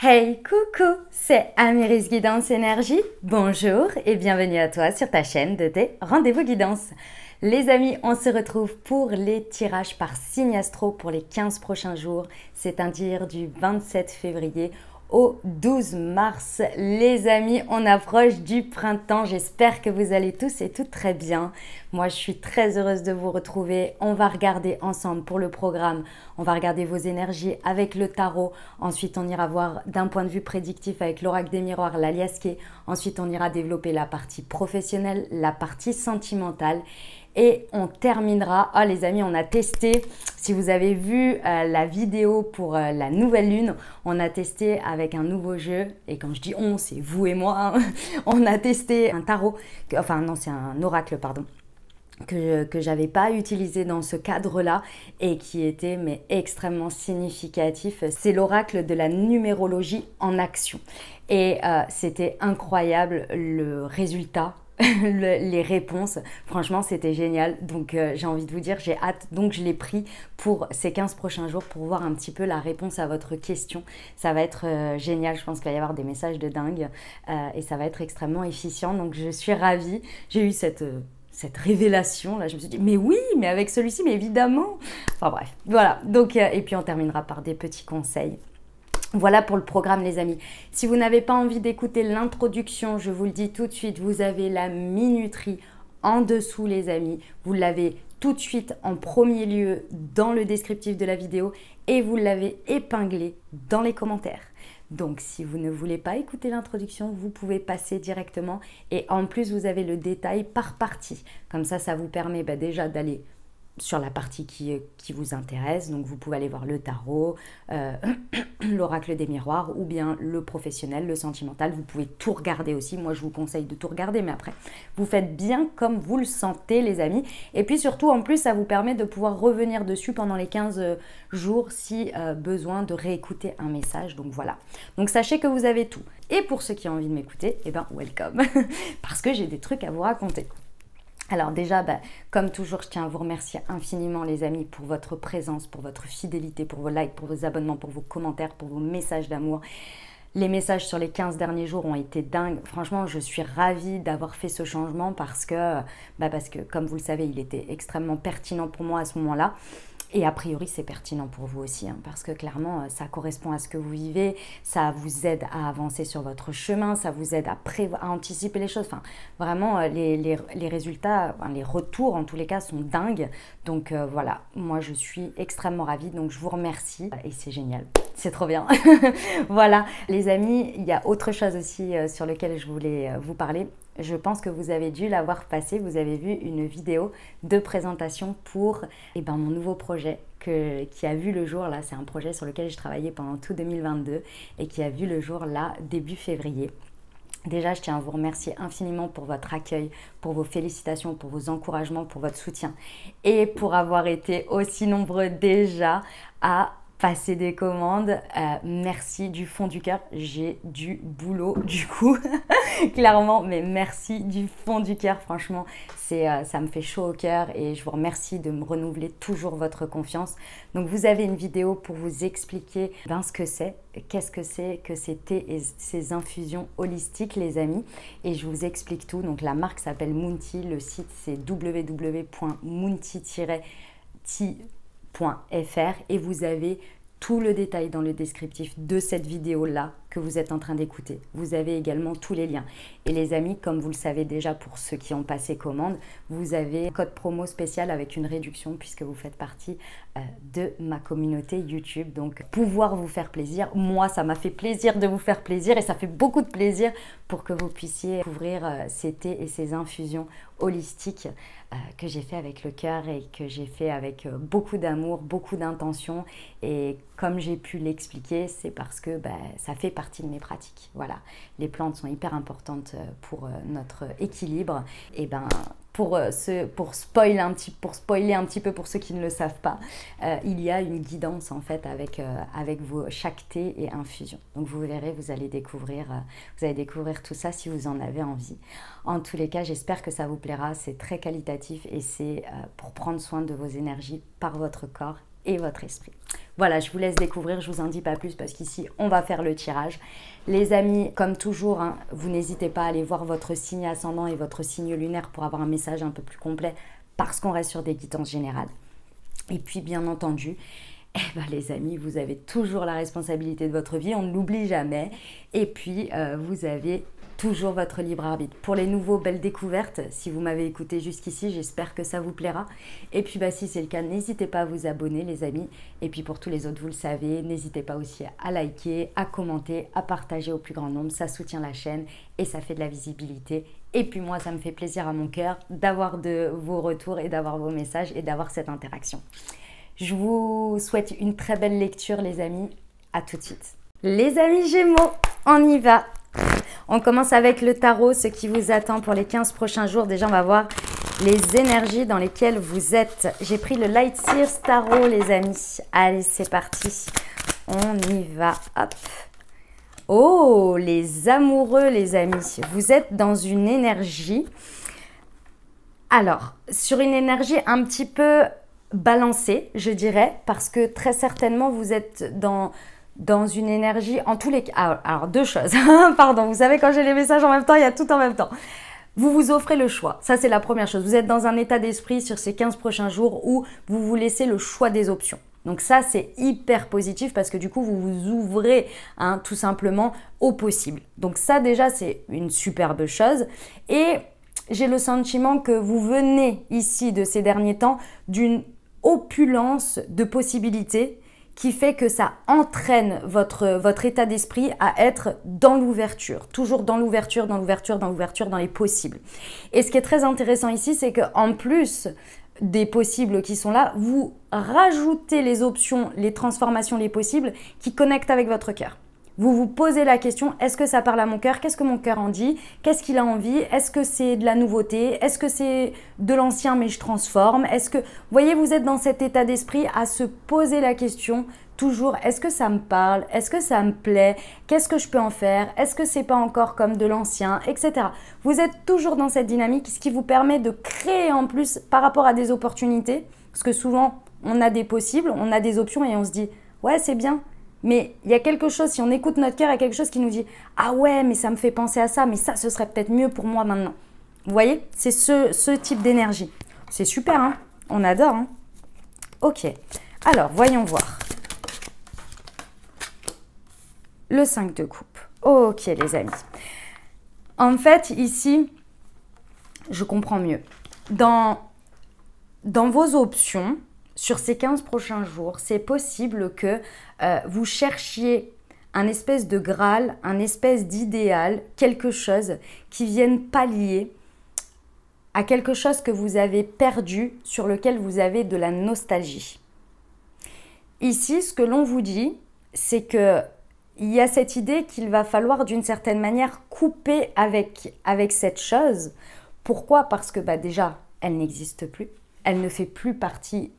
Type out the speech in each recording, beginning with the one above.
Hey, coucou, c'est Amiris Guidance Énergie. Bonjour et bienvenue à toi sur ta chaîne de tes rendez-vous guidance. Les amis, on se retrouve pour les tirages par signe astro pour les 15 prochains jours, c'est-à-dire du 27 février au 12 mars. Les amis, on approche du printemps. J'espère que vous allez tous et toutes très bien. Moi, je suis très heureuse de vous retrouver. On va regarder ensemble pour le programme. On va regarder vos énergies avec le tarot. Ensuite, on ira voir d'un point de vue prédictif avec l'oracle des miroirs, l'aliasque. Ensuite, on ira développer la partie professionnelle, la partie sentimentale. Et on terminera. Ah les amis, on a testé. Si vous avez vu euh, la vidéo pour euh, la nouvelle lune, on a testé avec un nouveau jeu. Et quand je dis on, c'est vous et moi. Hein. on a testé un tarot. Enfin non, c'est un oracle, pardon que, que j'avais pas utilisé dans ce cadre-là et qui était mais extrêmement significatif. C'est l'oracle de la numérologie en action. Et euh, c'était incroyable le résultat les réponses. Franchement, c'était génial. Donc, euh, j'ai envie de vous dire, j'ai hâte. Donc, je l'ai pris pour ces 15 prochains jours pour voir un petit peu la réponse à votre question. Ça va être euh, génial. Je pense qu'il va y avoir des messages de dingue euh, et ça va être extrêmement efficient. Donc, je suis ravie. J'ai eu cette cette révélation là je me suis dit mais oui mais avec celui-ci mais évidemment enfin bref voilà donc et puis on terminera par des petits conseils voilà pour le programme les amis. Si vous n'avez pas envie d'écouter l'introduction, je vous le dis tout de suite, vous avez la minuterie en dessous les amis. Vous l'avez tout de suite en premier lieu dans le descriptif de la vidéo et vous l'avez épinglé dans les commentaires. Donc si vous ne voulez pas écouter l'introduction, vous pouvez passer directement et en plus vous avez le détail par partie. Comme ça, ça vous permet bah, déjà d'aller sur la partie qui, qui, vous intéresse. Donc vous pouvez aller voir le tarot, euh, l'oracle des miroirs ou bien le professionnel, le sentimental. Vous pouvez tout regarder aussi. Moi je vous conseille de tout regarder, mais après vous faites bien comme vous le sentez les amis. Et puis surtout en plus ça vous permet de pouvoir revenir dessus pendant les 15 jours si euh, besoin de réécouter un message. Donc voilà. Donc sachez que vous avez tout. Et pour ceux qui ont envie de m'écouter, eh ben welcome. Parce que j'ai des trucs à vous raconter. Alors déjà, bah, comme toujours, je tiens à vous remercier infiniment les amis pour votre présence, pour votre fidélité, pour vos likes, pour vos abonnements, pour vos commentaires, pour vos messages d'amour. Les messages sur les 15 derniers jours ont été dingues. Franchement, je suis ravie d'avoir fait ce changement parce que, bah, parce que, comme vous le savez, il était extrêmement pertinent pour moi à ce moment-là. Et a priori, c'est pertinent pour vous aussi, hein, parce que clairement, euh, ça correspond à ce que vous vivez, ça vous aide à avancer sur votre chemin, ça vous aide à, à anticiper les choses. Enfin, vraiment, euh, les, résultats, les retours en tous les cas sont dingues. Donc euh, voilà, moi je suis extrêmement ravie, donc je vous remercie et c'est génial. C'est trop bien. voilà, les amis, il y a autre chose aussi sur lequel je voulais vous parler je pense que vous avez dû l'avoir passé. Vous avez vu une vidéo de présentation pour eh ben, mon nouveau projet qui a vu le jour là. C'est un projet sur lequel j'ai travaillé pendant tout 2022 et qui a vu le jour là début février. Déjà, je tiens à vous remercier infiniment pour votre accueil, pour vos félicitations, pour vos encouragements, pour votre soutien et pour avoir été aussi nombreux déjà à passer des commandes. Euh, merci du fond du cœur. J'ai du boulot du coup, clairement, mais merci du fond du cœur. Franchement, euh, ça me fait chaud au cœur et je vous remercie de me renouveler toujours votre confiance. Donc vous avez une vidéo pour vous expliquer ben, ce que c'est, qu'est-ce que c'est que ces thés et ces infusions holistiques, les amis. Et je vous explique tout. Donc la marque s'appelle Mounty, le site c'est www.mounty-t et vous avez tout le détail dans le descriptif de cette vidéo-là que vous êtes en train d'écouter. Vous avez également tous les liens. Et les amis, comme vous le savez déjà pour ceux qui ont passé commande, vous avez un code promo spécial avec une réduction puisque vous faites partie euh, de ma communauté YouTube. Donc pouvoir vous faire plaisir, moi ça m'a fait plaisir de vous faire plaisir et ça fait beaucoup de plaisir pour que vous puissiez couvrir euh, ces thés et ces infusions holistiques euh, que j'ai fait avec le cœur et que j'ai fait avec beaucoup d'amour, beaucoup d'intention. Et comme j'ai pu l'expliquer, c'est parce que bah, ça fait partie de mes pratiques. Voilà, les plantes sont hyper importantes euh, pour euh, notre équilibre. Et ben pour, euh, pour, spoiler un petit, pour spoiler un petit peu pour ceux qui ne le savent pas, il y a une guidance en fait avec, avec vos, chaque thé et infusion. Donc vous verrez, vous allez, découvrir, vous allez découvrir tout ça si vous en avez envie. En tous les cas, j'espère que ça vous plaira. C'est très qualitatif et c'est pour prendre soin de vos énergies par votre corps votre esprit. Voilà, je vous laisse découvrir, je vous en dis pas plus parce qu'ici, on va faire le tirage. Les amis, comme toujours, hein, vous n'hésitez pas à aller voir votre signe ascendant et votre signe lunaire pour avoir un message un peu plus complet parce qu'on reste sur des guidances générales. Et puis, bien entendu, eh ben, les amis, vous avez toujours la responsabilité de votre vie, on ne l'oublie jamais. Et puis, euh, vous avez toujours votre libre arbitre. Pour les nouveaux, belles découvertes, si vous m'avez écouté jusqu'ici, j'espère que ça vous plaira. Et puis bah, si c'est le cas, n'hésitez pas à vous abonner les amis. Et puis pour tous les autres, vous le savez, n'hésitez pas aussi à liker, à commenter, à partager au plus grand nombre. Ça soutient la chaîne et ça fait de la visibilité. Et puis moi, ça me fait plaisir à mon cœur d'avoir de vos retours et d'avoir vos messages et d'avoir cette interaction. Je vous souhaite une très belle lecture les amis. À tout de suite. Les amis Gémeaux, on y va on commence avec le tarot, ce qui vous attend pour les 15 prochains jours. Déjà, on va voir les énergies dans lesquelles vous êtes. J'ai pris le Light Sears Tarot, les amis. Allez, c'est parti. On y va. Hop. Oh, les amoureux, les amis. Vous êtes dans une énergie. Alors, sur une énergie un petit peu balancée, je dirais, parce que très certainement, vous êtes dans dans une énergie, en tous les cas, ah, alors deux choses, pardon, vous savez quand j'ai les messages en même temps, il y a tout en même temps. Vous vous offrez le choix, ça c'est la première chose. Vous êtes dans un état d'esprit sur ces 15 prochains jours où vous vous laissez le choix des options. Donc ça c'est hyper positif parce que du coup vous vous ouvrez hein, tout simplement au possible. Donc ça déjà c'est une superbe chose. Et j'ai le sentiment que vous venez ici de ces derniers temps d'une opulence de possibilités qui fait que ça entraîne votre, état d'esprit à être dans l'ouverture, toujours dans l'ouverture, dans l'ouverture, dans l'ouverture, dans les possibles. Et ce qui est très intéressant ici, c'est qu'en plus des possibles qui sont là, vous rajoutez les options, les transformations, les possibles qui connectent avec votre cœur. Vous vous posez la question, est-ce que ça parle à mon cœur? Qu'est-ce que mon cœur en dit? Qu'est-ce qu'il a envie? Est-ce que c'est de la nouveauté? Est-ce que c'est de l'ancien mais je transforme? Est-ce que, voyez, vous êtes dans cet état d'esprit à se poser la question toujours est-ce que ça me parle? Est-ce que ça me plaît? Qu'est-ce que je peux en faire? Est-ce que c'est pas encore comme de l'ancien? Etc. Vous êtes toujours dans cette dynamique, ce qui vous permet de créer en plus par rapport à des opportunités, parce que souvent on a des possibles, on a des options et on se dit ouais c'est bien, mais il y a quelque chose, si on écoute notre cœur, il y a quelque chose qui nous dit Ah ouais, mais ça me fait penser à ça, mais ça, ce serait peut-être mieux pour moi maintenant. Vous voyez C'est ce, type d'énergie. C'est super, hein On adore, hein Ok. Alors, voyons voir. Le 5 de coupe. Ok, les amis. En fait, ici, je comprends mieux. Dans, dans vos options, sur ces 15 prochains jours, c'est possible que euh, vous cherchiez un espèce de Graal, un espèce d'idéal, quelque chose qui vienne pallier à quelque chose que vous avez perdu, sur lequel vous avez de la nostalgie. Ici, ce que l'on vous dit, c'est que il y a cette idée qu'il va falloir d'une certaine manière couper avec, cette chose. Pourquoi? Parce que bah, déjà, elle n'existe plus, elle ne fait plus partie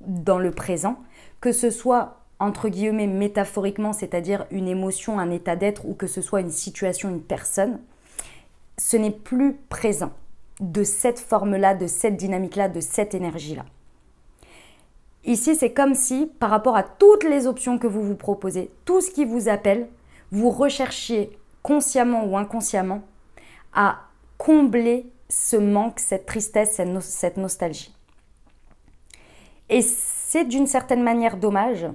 dans le présent, que ce soit entre guillemets métaphoriquement, c'est-à-dire une émotion, un état d'être, ou que ce soit une situation, une personne, ce n'est plus présent de cette forme-là, de cette dynamique-là, de cette énergie-là. Ici, c'est comme si, par rapport à toutes les options que vous vous proposez, tout ce qui vous appelle, vous recherchiez consciemment ou inconsciemment à combler ce manque, cette tristesse, cette nostalgie. Et c'est d'une certaine manière dommage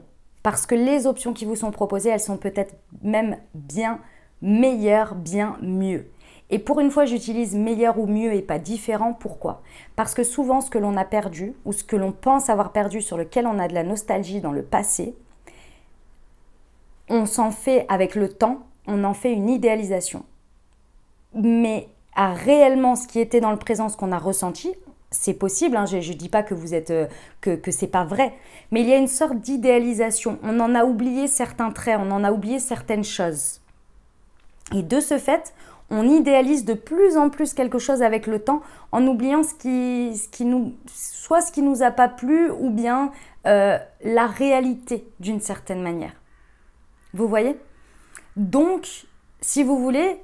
parce que les options qui vous sont proposées, elles sont peut-être même bien meilleures, bien mieux. Et pour une fois, j'utilise meilleur ou mieux et pas différent. Pourquoi? Parce que souvent, ce que l'on a perdu ou ce que l'on pense avoir perdu, sur lequel on a de la nostalgie dans le passé, on s'en fait avec le temps, on en fait une idéalisation. Mais à réellement ce qui était dans le présent, ce qu'on a ressenti, c'est possible, hein, je ne dis pas que vous êtes euh, que, que c'est pas vrai, mais il y a une sorte d'idéalisation. On en a oublié certains traits, on en a oublié certaines choses. Et de ce fait, on idéalise de plus en plus quelque chose avec le temps en oubliant ce qui, ce qui nous, nous a pas plu ou bien euh, la réalité d'une certaine manière. Vous voyez? Donc, si vous voulez,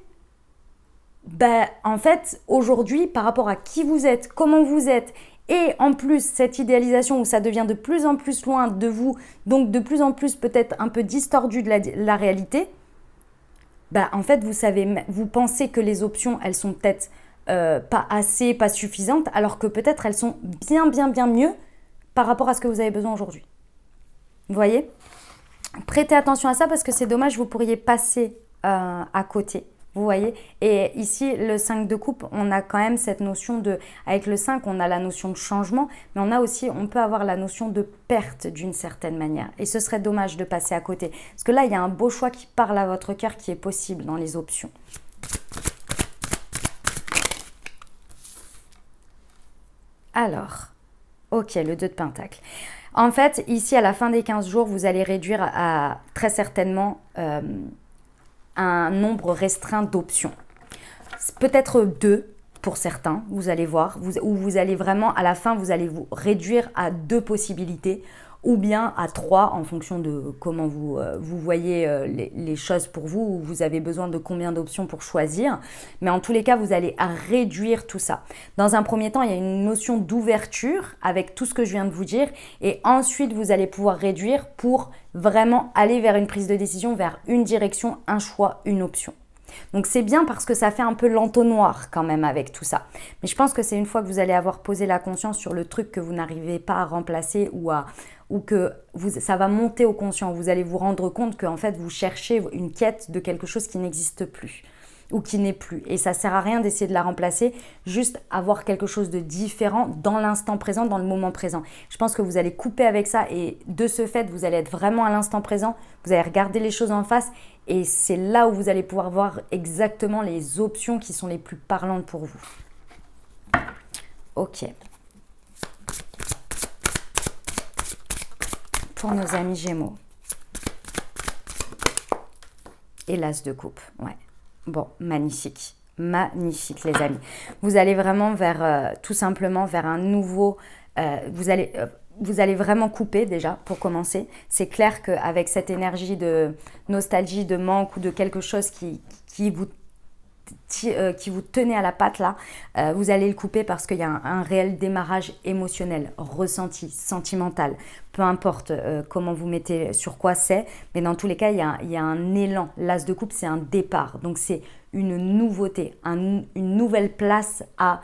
ben, en fait, aujourd'hui, par rapport à qui vous êtes, comment vous êtes et en plus cette idéalisation où ça devient de plus en plus loin de vous, donc de plus en plus peut-être un peu distordu de la, réalité, bah en fait vous savez, vous pensez que les options elles sont peut-être euh, pas assez, pas suffisantes, alors que peut-être elles sont bien bien bien mieux par rapport à ce que vous avez besoin aujourd'hui. Vous voyez? Prêtez attention à ça parce que c'est dommage, vous pourriez passer euh, à côté. Vous voyez Et ici, le 5 de coupe, on a quand même cette notion de... Avec le 5, on a la notion de changement, mais on a aussi, on peut avoir la notion de perte d'une certaine manière. Et ce serait dommage de passer à côté. Parce que là, il y a un beau choix qui parle à votre cœur qui est possible dans les options. Alors, ok, le 2 de Pentacle. En fait, ici, à la fin des 15 jours, vous allez réduire à, très certainement... Euh, un nombre restreint d'options. Peut-être deux pour certains, vous allez voir, ou vous allez vraiment, à la fin, vous allez vous réduire à deux possibilités ou bien à trois en fonction de comment vous, euh, vous voyez euh, les, choses pour vous, ou vous avez besoin de combien d'options pour choisir. Mais en tous les cas, vous allez réduire tout ça. Dans un premier temps, il y a une notion d'ouverture avec tout ce que je viens de vous dire, et ensuite, vous allez pouvoir réduire pour vraiment aller vers une prise de décision, vers une direction, un choix, une option. Donc c'est bien parce que ça fait un peu l'entonnoir quand même avec tout ça. Mais je pense que c'est une fois que vous allez avoir posé la conscience sur le truc que vous n'arrivez pas à remplacer ou à, ou que ça va monter au conscient. Vous allez vous rendre compte qu'en fait, vous cherchez une quête de quelque chose qui n'existe plus ou qui n'est plus. Et ça sert à rien d'essayer de la remplacer, juste avoir quelque chose de différent dans l'instant présent, dans le moment présent. Je pense que vous allez couper avec ça et de ce fait, vous allez être vraiment à l'instant présent, vous allez regarder les choses en face et c'est là où vous allez pouvoir voir exactement les options qui sont les plus parlantes pour vous. Ok. Pour nos amis Gémeaux. Et l'as de coupe, ouais. Bon, magnifique, magnifique les amis. Vous allez vraiment vers, euh, tout simplement vers un nouveau, euh, vous allez... Euh, vous allez vraiment couper déjà pour commencer. C'est clair qu'avec cette énergie de nostalgie, de manque ou de quelque chose qui, qui vous euh, qui vous tenez à la patte là, euh, vous allez le couper parce qu'il y a un, réel démarrage émotionnel, ressenti, sentimental. Peu importe euh, comment vous mettez, sur quoi c'est, mais dans tous les cas, il y a, un élan. L'as de coupe, c'est un départ. Donc c'est une nouveauté, une nouvelle place à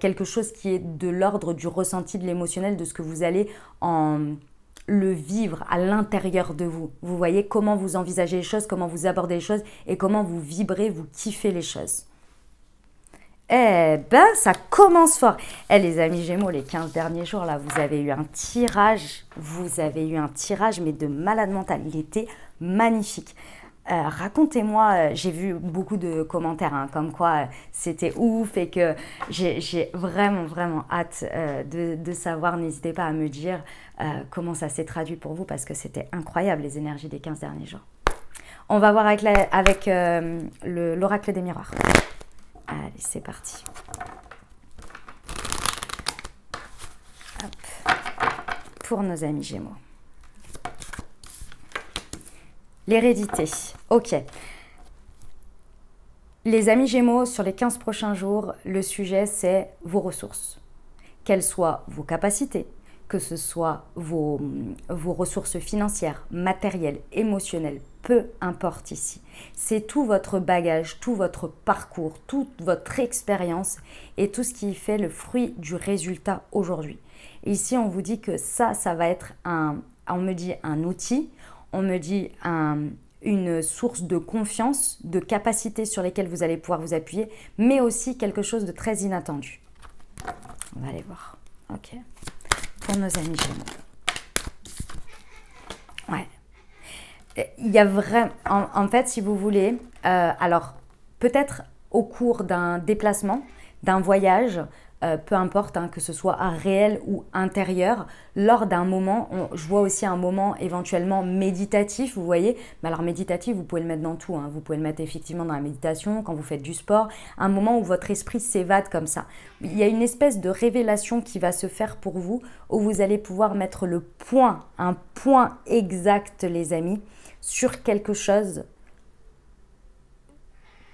quelque chose qui est de l'ordre du ressenti, de l'émotionnel, de ce que vous allez en le vivre à l'intérieur de vous. Vous voyez comment vous envisagez les choses, comment vous abordez les choses et comment vous vibrez, vous kiffez les choses. Eh ben, ça commence fort. Eh les amis Gémeaux, les 15 derniers jours, là, vous avez eu un tirage. Vous avez eu un tirage, mais de malade mental. Il était magnifique. Euh, racontez-moi, euh, j'ai vu beaucoup de commentaires hein, comme quoi euh, c'était ouf et que j'ai vraiment, vraiment hâte de, savoir. N'hésitez pas à me dire comment ça s'est traduit pour vous parce que c'était incroyable les énergies des 15 derniers jours. On va voir avec, l'oracle des miroirs. Allez, c'est parti. Pour nos amis Gémeaux. L'hérédité. Ok. Les amis Gémeaux, sur les 15 prochains jours, le sujet c'est vos ressources. Quelles soient vos capacités, que ce soit vos, vos ressources financières, matérielles, émotionnelles, peu importe ici. C'est tout votre bagage, tout votre parcours, toute votre expérience et tout ce qui fait le fruit du résultat aujourd'hui. Ici, on vous dit que ça, ça va être un, on me dit un outil, on me dit une source de confiance, de capacité sur lesquelles vous allez pouvoir vous appuyer, mais aussi quelque chose de très inattendu. On va aller voir. Ok. Pour nos amis Gémeaux. Ouais. Il y a vraiment. En, fait, si vous voulez, euh, alors peut-être au cours d'un déplacement, d'un voyage, euh, peu importe, hein, que ce soit réel ou intérieur, lors d'un moment, je vois aussi un moment éventuellement méditatif, vous voyez, mais alors méditatif, vous pouvez le mettre dans tout, hein. vous pouvez le mettre effectivement dans la méditation, quand vous faites du sport, un moment où votre esprit s'évade comme ça. Il y a une espèce de révélation qui va se faire pour vous, où vous allez pouvoir mettre le point, un point exact les amis, sur quelque chose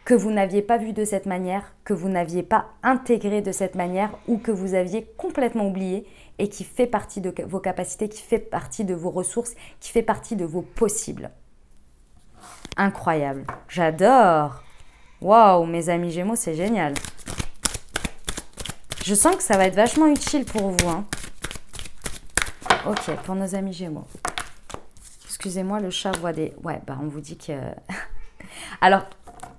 que vous n'aviez pas vu de cette manière, que vous n'aviez pas intégré de cette manière ou que vous aviez complètement oublié et qui fait partie de vos capacités, qui fait partie de vos ressources, qui fait partie de vos possibles. Incroyable. J'adore. Waouh, mes amis Gémeaux, c'est génial. Je sens que ça va être vachement utile pour vous. Hein. Ok, pour nos amis Gémeaux. Excusez-moi, le chat voit des... Ouais, bah on vous dit que... Alors,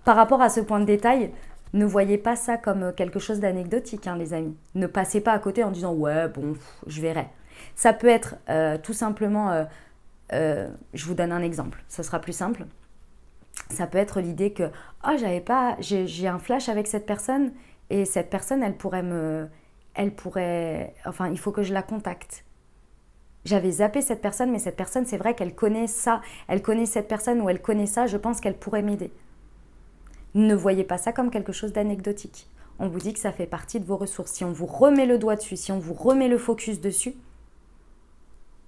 par rapport à ce point de détail, ne voyez pas ça comme quelque chose d'anecdotique, hein, les amis. Ne passez pas à côté en disant ouais, bon, je verrai. Ça peut être euh, tout simplement, euh, euh, je vous donne un exemple, ça sera plus simple. Ça peut être l'idée que oh, j'avais pas, j'ai un flash avec cette personne et cette personne, elle pourrait me, elle pourrait, enfin, il faut que je la contacte. J'avais zappé cette personne, mais cette personne, c'est vrai qu'elle connaît ça, elle connaît cette personne ou elle connaît ça, je pense qu'elle pourrait m'aider. Ne voyez pas ça comme quelque chose d'anecdotique. On vous dit que ça fait partie de vos ressources. Si on vous remet le doigt dessus, si on vous remet le focus dessus,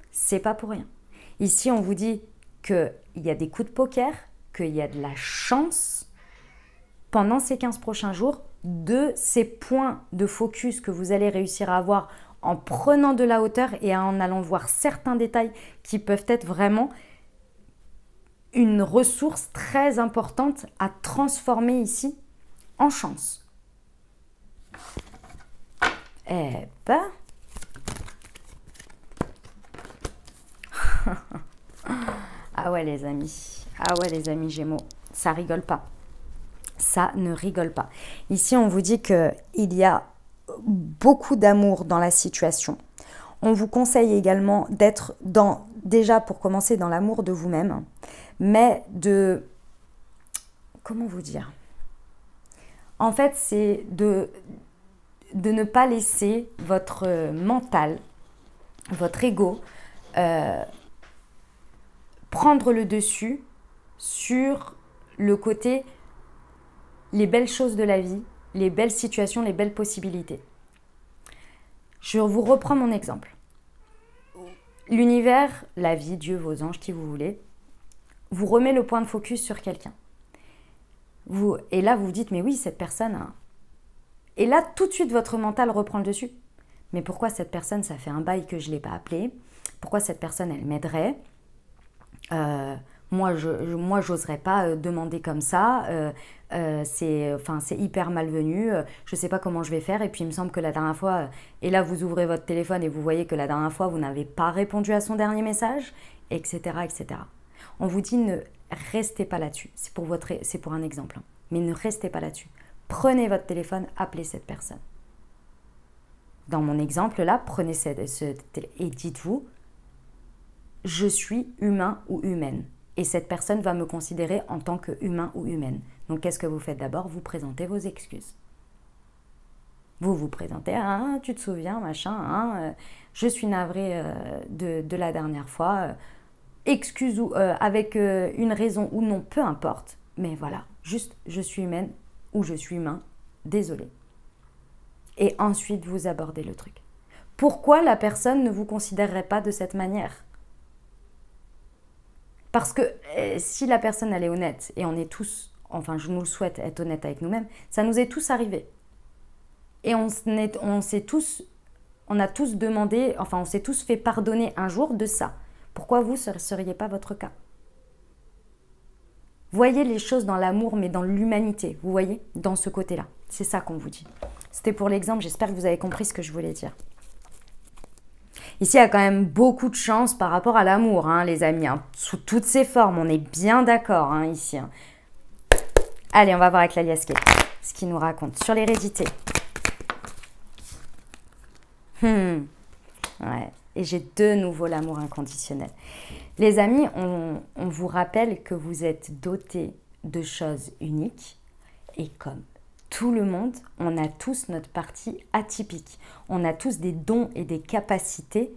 c'est pas pour rien. Ici, on vous dit qu'il y a des coups de poker, qu'il y a de la chance pendant ces 15 prochains jours de ces points de focus que vous allez réussir à avoir en prenant de la hauteur et en allant voir certains détails qui peuvent être vraiment une ressource très importante à transformer ici en chance. Eh ben... ah ouais les amis, ah ouais les amis Gémeaux, ça rigole pas. Ça ne rigole pas. Ici on vous dit qu'il y a beaucoup d'amour dans la situation. On vous conseille également d'être dans, déjà pour commencer, dans l'amour de vous-même, mais de, comment vous dire? En fait, c'est de, de ne pas laisser votre mental, votre ego, euh, prendre le dessus sur le côté les belles choses de la vie, les belles situations, les belles possibilités. Je vous reprends mon exemple. L'univers, la vie, Dieu, vos anges, qui vous voulez, vous remet le point de focus sur quelqu'un. Vous, et là, vous vous dites, mais oui, cette personne... Et là, tout de suite, votre mental reprend le dessus. Mais pourquoi cette personne, ça fait un bail que je ne l'ai pas appelée Pourquoi cette personne, elle m'aiderait? Euh, moi, je, moi, j'oserais pas euh, demander comme ça. Euh, euh, c'est, enfin, c'est hyper malvenu. Je sais pas comment je vais faire. Et puis, il me semble que la dernière fois, et là, vous ouvrez votre téléphone et vous voyez que la dernière fois, vous n'avez pas répondu à son dernier message, etc., etc. On vous dit ne restez pas là-dessus. C'est pour votre, c'est pour un exemple, hein. mais ne restez pas là-dessus. Prenez votre téléphone, appelez cette personne. Dans mon exemple là, prenez cette, ce, et dites-vous, je suis humain ou humaine et cette personne va me considérer en tant qu'humain ou humaine. Donc qu'est-ce que vous faites d'abord? Vous présentez vos excuses. Vous vous présentez, ah, tu te souviens, machin, hein, euh, je suis navrée euh, de, la dernière fois, euh, excuse ou avec une raison ou non, peu importe, mais voilà, juste je suis humaine ou je suis humain, désolé. Et ensuite vous abordez le truc. Pourquoi la personne ne vous considérerait pas de cette manière? Parce que euh, si la personne, elle est honnête, et on est tous, enfin je nous le souhaite, être honnête avec nous-mêmes, ça nous est tous arrivé. Et on, on s'est tous, on a tous demandé, enfin on s'est tous fait pardonner un jour de ça. Pourquoi vous ne seriez pas votre cas? Voyez les choses dans l'amour, mais dans l'humanité, vous voyez, dans ce côté-là. C'est ça qu'on vous dit. C'était pour l'exemple, j'espère que vous avez compris ce que je voulais dire. Ici, il y a quand même beaucoup de chance par rapport à l'amour, hein, les amis. Hein. Sous toutes ses formes, on est bien d'accord hein, ici. Allez, on va voir avec l'alias ce qu'il nous raconte sur l'hérédité. Hmm. Ouais. Et j'ai de nouveau l'amour inconditionnel. Les amis, on, on vous rappelle que vous êtes dotés de choses uniques et comme tout le monde, on a tous notre partie atypique. On a tous des dons et des capacités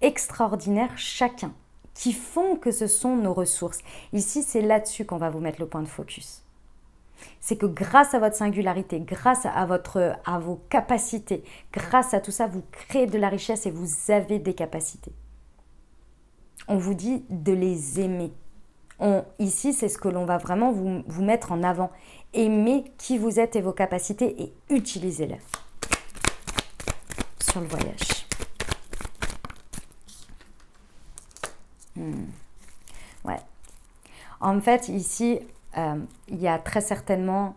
extraordinaires chacun, qui font que ce sont nos ressources. Ici, c'est là-dessus qu'on va vous mettre le point de focus. C'est que grâce à votre singularité, grâce à, vos capacités, grâce à tout ça, vous créez de la richesse et vous avez des capacités. On vous dit de les aimer ici, c'est ce que l'on va vraiment vous, vous mettre en avant. Aimez qui vous êtes et vos capacités et utilisez-les sur le voyage. Hmm. Ouais. En fait, ici, euh, il y a très certainement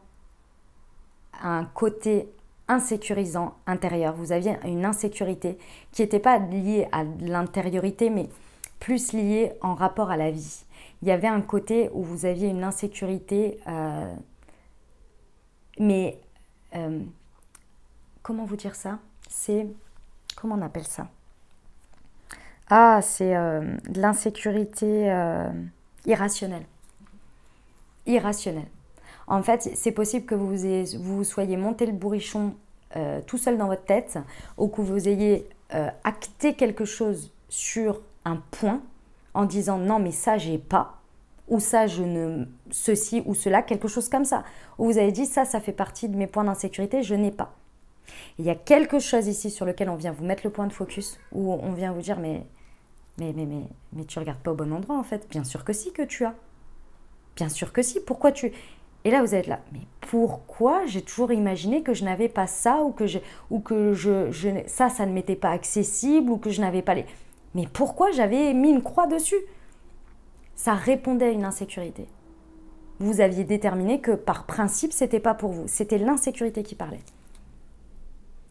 un côté insécurisant intérieur. Vous aviez une insécurité qui n'était pas liée à l'intériorité, mais plus liée en rapport à la vie. Il y avait un côté où vous aviez une insécurité, euh, mais euh, comment vous dire ça? C'est comment on appelle ça? Ah, c'est de l'insécurité irrationnelle. Irrationnel. En fait, c'est possible que vous, vous soyez monté le bourrichon euh, tout seul dans votre tête ou que vous ayez euh, acté quelque chose sur un point en disant non mais ça j'ai pas ou ça je ne ceci ou cela quelque chose comme ça ou vous avez dit ça ça fait partie de mes points d'insécurité je n'ai pas il y a quelque chose ici sur lequel on vient vous mettre le point de focus ou on vient vous dire mais mais mais mais mais tu regardes pas au bon endroit en fait bien sûr que si que tu as Bien sûr que si. Pourquoi tu... Et là, vous êtes là. Mais pourquoi j'ai toujours imaginé que je n'avais pas ça ou que, je, ou que je, je, ça, ça ne m'était pas accessible ou que je n'avais pas les... Mais pourquoi j'avais mis une croix dessus? Ça répondait à une insécurité. Vous aviez déterminé que par principe, c'était pas pour vous. C'était l'insécurité qui parlait.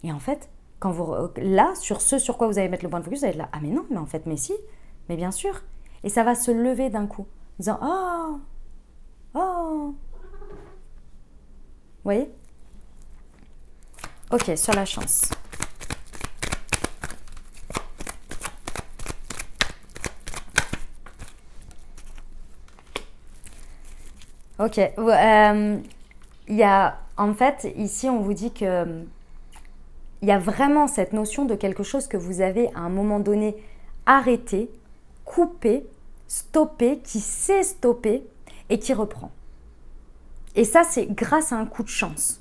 Et en fait, quand vous là, sur ce sur quoi vous allez mettre le point de focus, vous allez être là. Ah mais non, mais en fait, mais si, mais bien sûr. Et ça va se lever d'un coup, en disant ah Oh Vous voyez? Ok, sur la chance. Ok, euh, il y a en fait ici on vous dit que il y a vraiment cette notion de quelque chose que vous avez à un moment donné arrêté, coupé, stoppé, qui s'est stoppé et qui reprend. Et ça, c'est grâce à un coup de chance.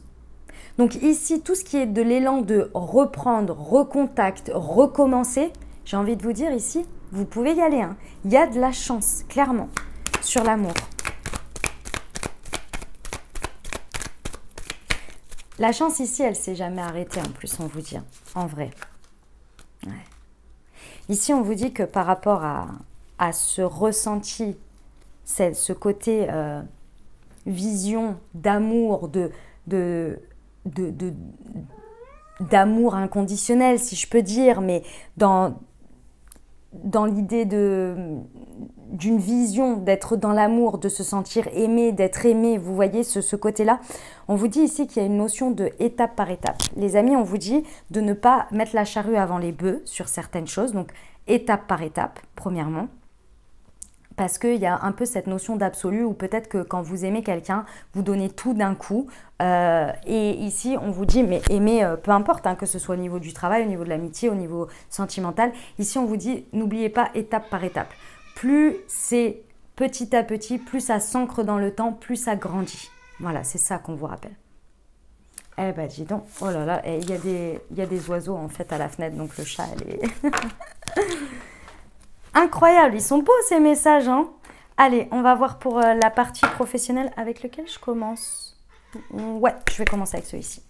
Donc ici, tout ce qui est de l'élan de reprendre, recontact, recommencer, j'ai envie de vous dire ici, vous pouvez y aller. Hein. Il y a de la chance, clairement, sur l'amour. La chance ici, elle s'est jamais arrêtée en plus, on vous dit, en vrai. Ici, on vous dit que par rapport à, ce ressenti ce côté euh, vision d'amour, de, de, d'amour inconditionnel, si je peux dire, mais dans, l'idée d'une vision d'être dans l'amour, de se sentir aimé, d'être aimé, vous voyez ce, ce côté-là. On vous dit ici qu'il y a une notion de étape par étape. Les amis, on vous dit de ne pas mettre la charrue avant les bœufs sur certaines choses, donc étape par étape, premièrement parce qu'il y a un peu cette notion d'absolu où peut-être que quand vous aimez quelqu'un, vous donnez tout d'un coup. Euh, et ici, on vous dit, mais aimer, euh, peu importe, hein, que ce soit au niveau du travail, au niveau de l'amitié, au niveau sentimental. Ici, on vous dit, n'oubliez pas étape par étape. Plus c'est petit à petit, plus ça s'ancre dans le temps, plus ça grandit. Voilà, c'est ça qu'on vous rappelle. Eh ben dis donc, oh là là, il y, a des, y a des oiseaux en fait à la fenêtre, donc le chat, elle est... Incroyable, ils sont beaux ces messages. Hein Allez, on va voir pour euh, la partie professionnelle avec lequel je commence. Ouais, je vais commencer avec celui-ci.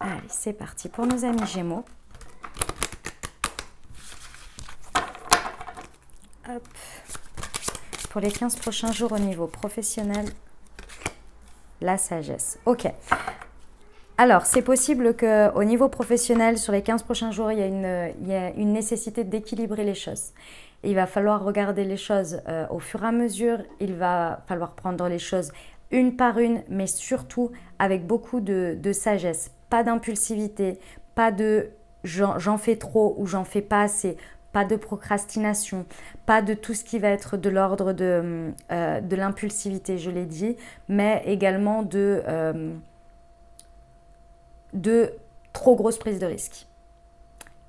Allez, c'est parti pour nos amis Gémeaux. Pour les 15 prochains jours au niveau professionnel, la sagesse. Ok. Alors, c'est possible qu'au niveau professionnel, sur les 15 prochains jours, il y a une, une nécessité d'équilibrer les choses. Il va falloir regarder les choses euh, au fur et à mesure, il va falloir prendre les choses une par une, mais surtout avec beaucoup de, sagesse. Pas d'impulsivité, pas de j'en fais trop ou j'en fais pas assez, pas de procrastination, pas de tout ce qui va être de l'ordre de, euh, l'impulsivité, je l'ai dit, mais également de... Euh, de trop grosses prises de risque.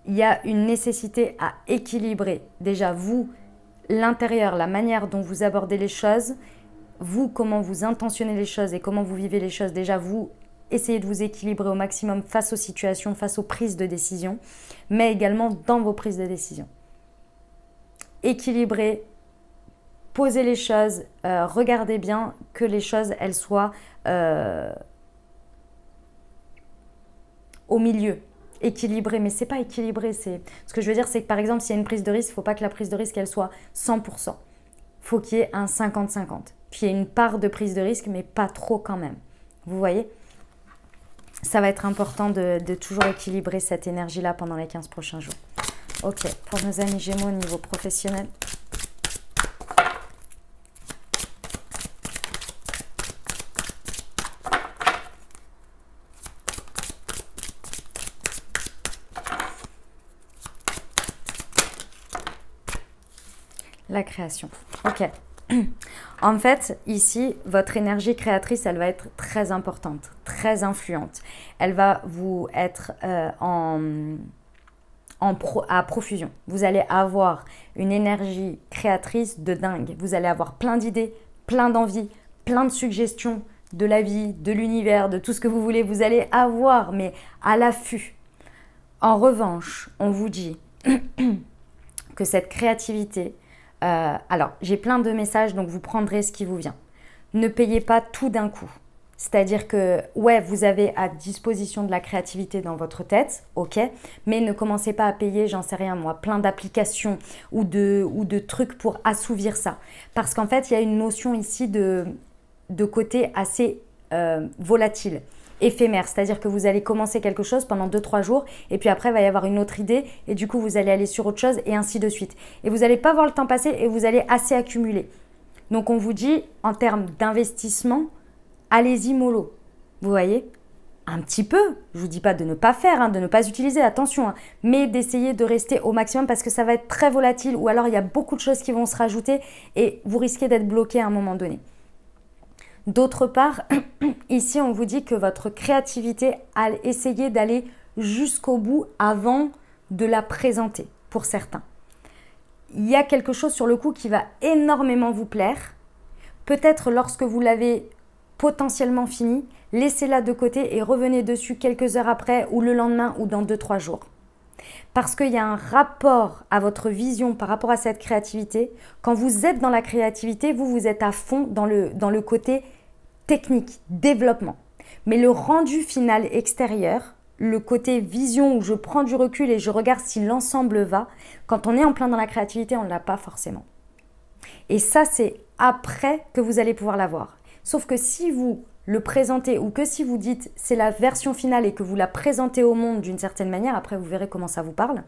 Il y a une nécessité à équilibrer déjà vous, l'intérieur, la manière dont vous abordez les choses, vous, comment vous intentionnez les choses et comment vous vivez les choses. Déjà, vous, essayez de vous équilibrer au maximum face aux situations, face aux prises de décision, mais également dans vos prises de décision. Équilibrer posez les choses, euh, regardez bien que les choses, elles soient euh, au milieu, équilibrées. Mais c'est pas équilibré. C'est ce que je veux dire, c'est que par exemple, s'il y a une prise de risque, il faut pas que la prise de risque elle soit 100%. Faut qu'il y ait un 50-50. Puis il y a une part de prise de risque, mais pas trop quand même. Vous voyez? Ça va être important de, de toujours équilibrer cette énergie-là pendant les 15 prochains jours. Ok, pour nos amis Gémeaux au niveau professionnel. La création. Ok. En fait, ici, votre énergie créatrice, elle va être très importante, très influente. Elle va vous être euh, en, à profusion. Vous allez avoir une énergie créatrice de dingue. Vous allez avoir plein d'idées, plein d'envies, plein de suggestions de la vie, de l'univers, de tout ce que vous voulez. Vous allez avoir, mais à l'affût. En revanche, on vous dit que cette créativité, euh, alors, j'ai plein de messages, donc vous prendrez ce qui vous vient. Ne payez pas tout d'un coup. C'est-à-dire que, ouais, vous avez à disposition de la créativité dans votre tête, ok, mais ne commencez pas à payer, j'en sais rien moi, plein d'applications ou de, ou de trucs pour assouvir ça. Parce qu'en fait, il y a une notion ici de, de côté assez euh, volatile éphémère, c'est-à-dire que vous allez commencer quelque chose pendant 2-3 jours et puis après il va y avoir une autre idée et du coup vous allez aller sur autre chose et ainsi de suite. Et vous n'allez pas voir le temps passer et vous allez assez accumuler. Donc on vous dit en termes d'investissement, allez-y mollo. Vous voyez? Un petit peu, je vous dis pas de ne pas faire, hein, de ne pas utiliser, attention, hein, mais d'essayer de rester au maximum parce que ça va être très volatile ou alors il y a beaucoup de choses qui vont se rajouter et vous risquez d'être bloqué à un moment donné. D'autre part, ici, on vous dit que votre créativité, a essayé d'aller jusqu'au bout avant de la présenter pour certains. Il y a quelque chose sur le coup qui va énormément vous plaire. Peut-être lorsque vous l'avez potentiellement fini, laissez-la de côté et revenez dessus quelques heures après ou le lendemain ou dans 2-3 jours. Parce qu'il y a un rapport à votre vision par rapport à cette créativité. Quand vous êtes dans la créativité, vous, vous êtes à fond dans le, dans le côté technique, développement. Mais le rendu final extérieur, le côté vision où je prends du recul et je regarde si l'ensemble va, quand on est en plein dans la créativité, on ne l'a pas forcément. Et ça, c'est après que vous allez pouvoir l'avoir. Sauf que si vous le présentez ou que si vous dites c'est la version finale et que vous la présentez au monde d'une certaine manière, après vous verrez comment ça vous parle,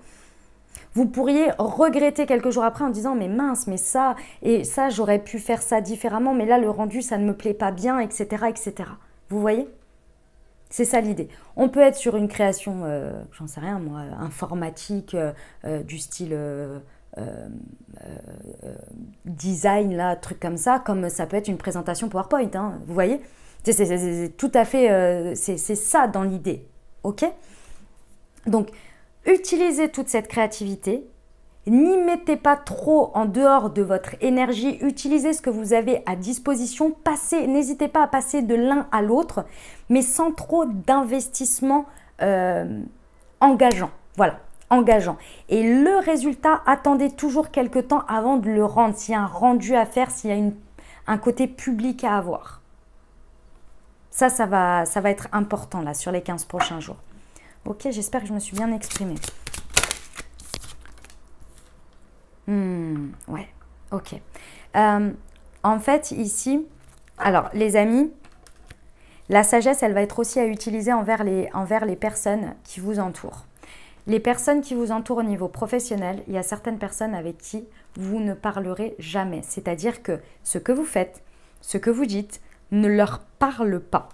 vous pourriez regretter quelques jours après en disant mais mince, mais ça et ça j'aurais pu faire ça différemment, mais là le rendu ça ne me plaît pas bien, etc. etc. Vous voyez? C'est ça l'idée. On peut être sur une création, euh, j'en sais rien moi, informatique, euh, euh, du style design, là, truc comme ça, comme ça peut être une présentation PowerPoint. Hein, vous voyez C'est tout à fait, c'est ça dans l'idée. Ok Donc, utilisez toute cette créativité. N'y mettez pas trop en dehors de votre énergie. Utilisez ce que vous avez à disposition. Passez, n'hésitez pas à passer de l'un à l'autre, mais sans trop d'investissement euh, engageant. Voilà, engageant. Et le résultat, attendez toujours quelques temps avant de le rendre. S'il y a un rendu à faire, s'il y a un côté public à avoir. Ça, ça va, ça va être important là sur les 15 prochains jours. Ok, j'espère que je me suis bien exprimée. Hmm, ouais, ok. Euh, en fait, ici, alors les amis, la sagesse, elle va être aussi à utiliser envers les, envers les personnes qui vous entourent. Les personnes qui vous entourent au niveau professionnel, il y a certaines personnes avec qui vous ne parlerez jamais. C'est-à-dire que ce que vous faites, ce que vous dites, ne leur parle pas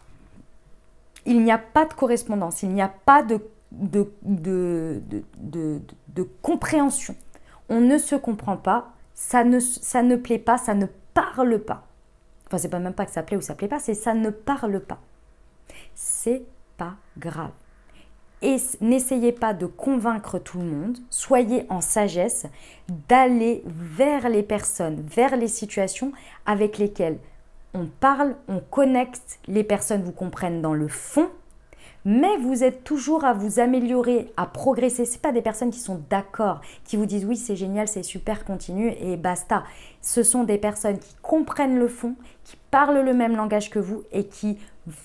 il n'y a pas de correspondance, il n'y a pas de, compréhension. On ne se comprend pas, ça ne, ne plaît pas, ça ne parle pas. Enfin, c'est pas même pas que ça plaît ou ça plaît pas, c'est ça ne parle pas. C'est pas grave. Et n'essayez pas de convaincre tout le monde, soyez en sagesse d'aller vers les personnes, vers les situations avec lesquelles on parle, on connecte, les personnes vous comprennent dans le fond, mais vous êtes toujours à vous améliorer, à progresser. Ce pas des personnes qui sont d'accord, qui vous disent oui, c'est génial, c'est super, continue et basta. Ce sont des personnes qui comprennent le fond, qui parlent le même langage que vous et qui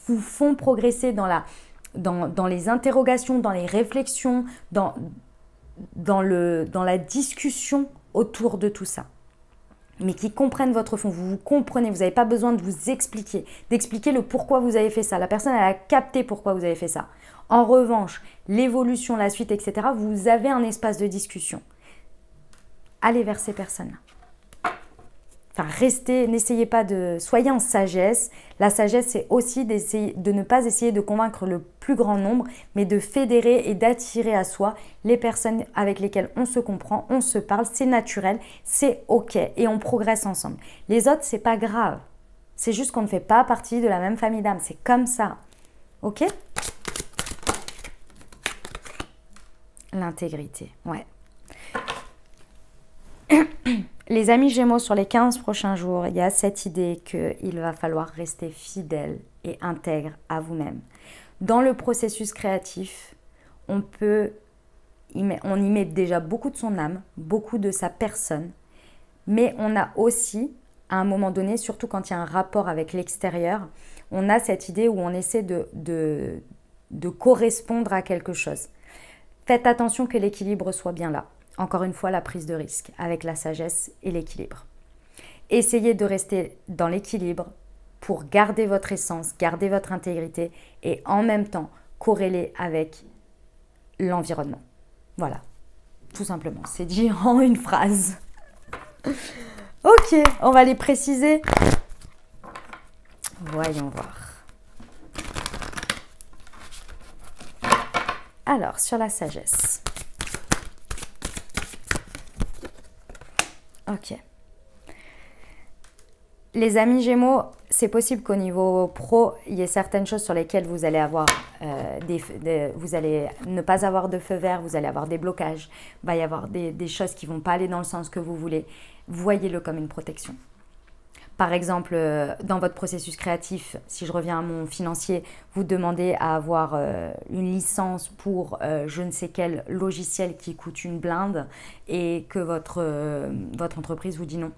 vous font progresser dans, la, dans, les interrogations, dans les réflexions, dans, dans, le, dans la discussion autour de tout ça mais qui comprennent votre fond. Vous vous comprenez, vous n'avez pas besoin de vous expliquer, d'expliquer le pourquoi vous avez fait ça. La personne, elle a capté pourquoi vous avez fait ça. En revanche, l'évolution, la suite, etc., vous avez un espace de discussion. Allez vers ces personnes-là. Enfin, restez, n'essayez pas de... Soyez en sagesse. La sagesse, c'est aussi de ne pas essayer de convaincre le plus grand nombre, mais de fédérer et d'attirer à soi les personnes avec lesquelles on se comprend, on se parle, c'est naturel, c'est ok et on progresse ensemble. Les autres, c'est pas grave. C'est juste qu'on ne fait pas partie de la même famille d'âmes. C'est comme ça. Ok? L'intégrité, ouais. Les amis Gémeaux, sur les 15 prochains jours, il y a cette idée qu'il va falloir rester fidèle et intègre à vous-même. Dans le processus créatif, on peut on y met déjà beaucoup de son âme, beaucoup de sa personne, mais on a aussi, à un moment donné, surtout quand il y a un rapport avec l'extérieur, on a cette idée où on essaie de, de correspondre à quelque chose. Faites attention que l'équilibre soit bien là. Encore une fois, la prise de risque avec la sagesse et l'équilibre. Essayez de rester dans l'équilibre pour garder votre essence, garder votre intégrité et en même temps corréler avec l'environnement. Voilà, tout simplement. C'est dit en une phrase. ok, on va les préciser. Voyons voir. Alors, sur la sagesse. Ok. Les amis Gémeaux, c'est possible qu'au niveau pro, il y ait certaines choses sur lesquelles vous allez avoir euh, des, vous allez ne pas avoir de feu vert, vous allez avoir des blocages, il va y avoir des, choses qui vont pas aller dans le sens que vous voulez. Voyez-le comme une protection. Par exemple, euh, dans votre processus créatif, si je reviens à mon financier, vous demandez à avoir euh, une licence pour euh, je ne sais quel logiciel qui coûte une blinde et que votre, votre entreprise vous dit non.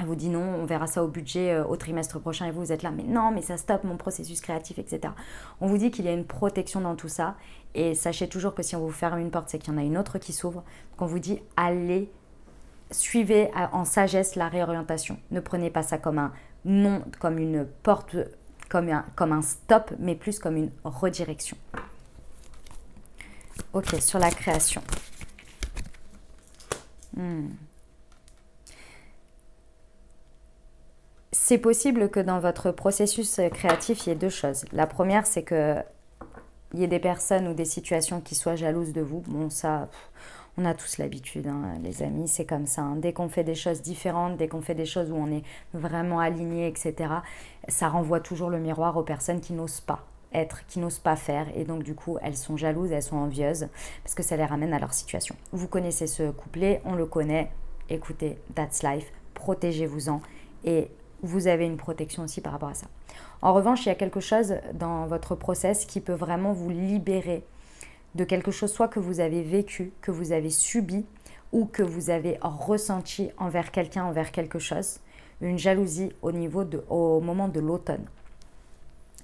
Elle vous dit non, on verra ça au budget au trimestre prochain et vous, vous êtes là, mais non, mais ça stoppe mon processus créatif, etc. On vous dit qu'il y a une protection dans tout ça et sachez toujours que si on vous ferme une porte, c'est qu'il y en a une autre qui s'ouvre. Donc on vous dit allez suivez en sagesse la réorientation. Ne prenez pas ça comme un non, comme une porte, comme un, comme un stop, mais plus comme une redirection. Ok, sur la création. Hmm. C'est possible que dans votre processus créatif, il y ait deux choses. La première, c'est que il y ait des personnes ou des situations qui soient jalouses de vous. Bon, ça, on a tous l'habitude, hein, les amis, c'est comme ça. Hein. Dès qu'on fait des choses différentes, dès qu'on fait des choses où on est vraiment aligné, etc., ça renvoie toujours le miroir aux personnes qui n'osent pas être, qui n'osent pas faire. Et donc, du coup, elles sont jalouses, elles sont envieuses, parce que ça les ramène à leur situation. Vous connaissez ce couplet, on le connaît. Écoutez, that's life, protégez-vous-en. Et vous avez une protection aussi par rapport à ça. En revanche, il y a quelque chose dans votre process qui peut vraiment vous libérer de quelque chose soit que vous avez vécu, que vous avez subi ou que vous avez ressenti envers quelqu'un, envers quelque chose, une jalousie au, niveau de, au moment de l'automne.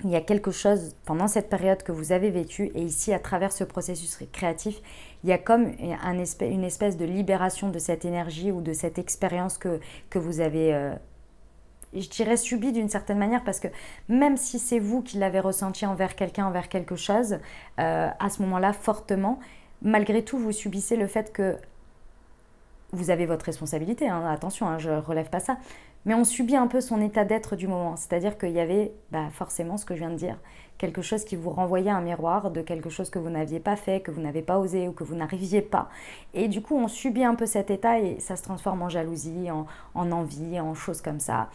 Il y a quelque chose pendant cette période que vous avez vécu et ici à travers ce processus créatif, il y a comme une espèce de libération de cette énergie ou de cette expérience que, que vous avez euh, je dirais subi d'une certaine manière parce que même si c'est vous qui l'avez ressenti envers quelqu'un, envers quelque chose, euh, à ce moment-là, fortement, malgré tout, vous subissez le fait que vous avez votre responsabilité, hein, attention, hein, je ne relève pas ça, mais on subit un peu son état d'être du moment. C'est-à-dire qu'il y avait bah, forcément ce que je viens de dire, quelque chose qui vous renvoyait un miroir de quelque chose que vous n'aviez pas fait, que vous n'avez pas osé ou que vous n'arriviez pas. Et du coup, on subit un peu cet état et ça se transforme en jalousie, en, en envie, en choses comme ça.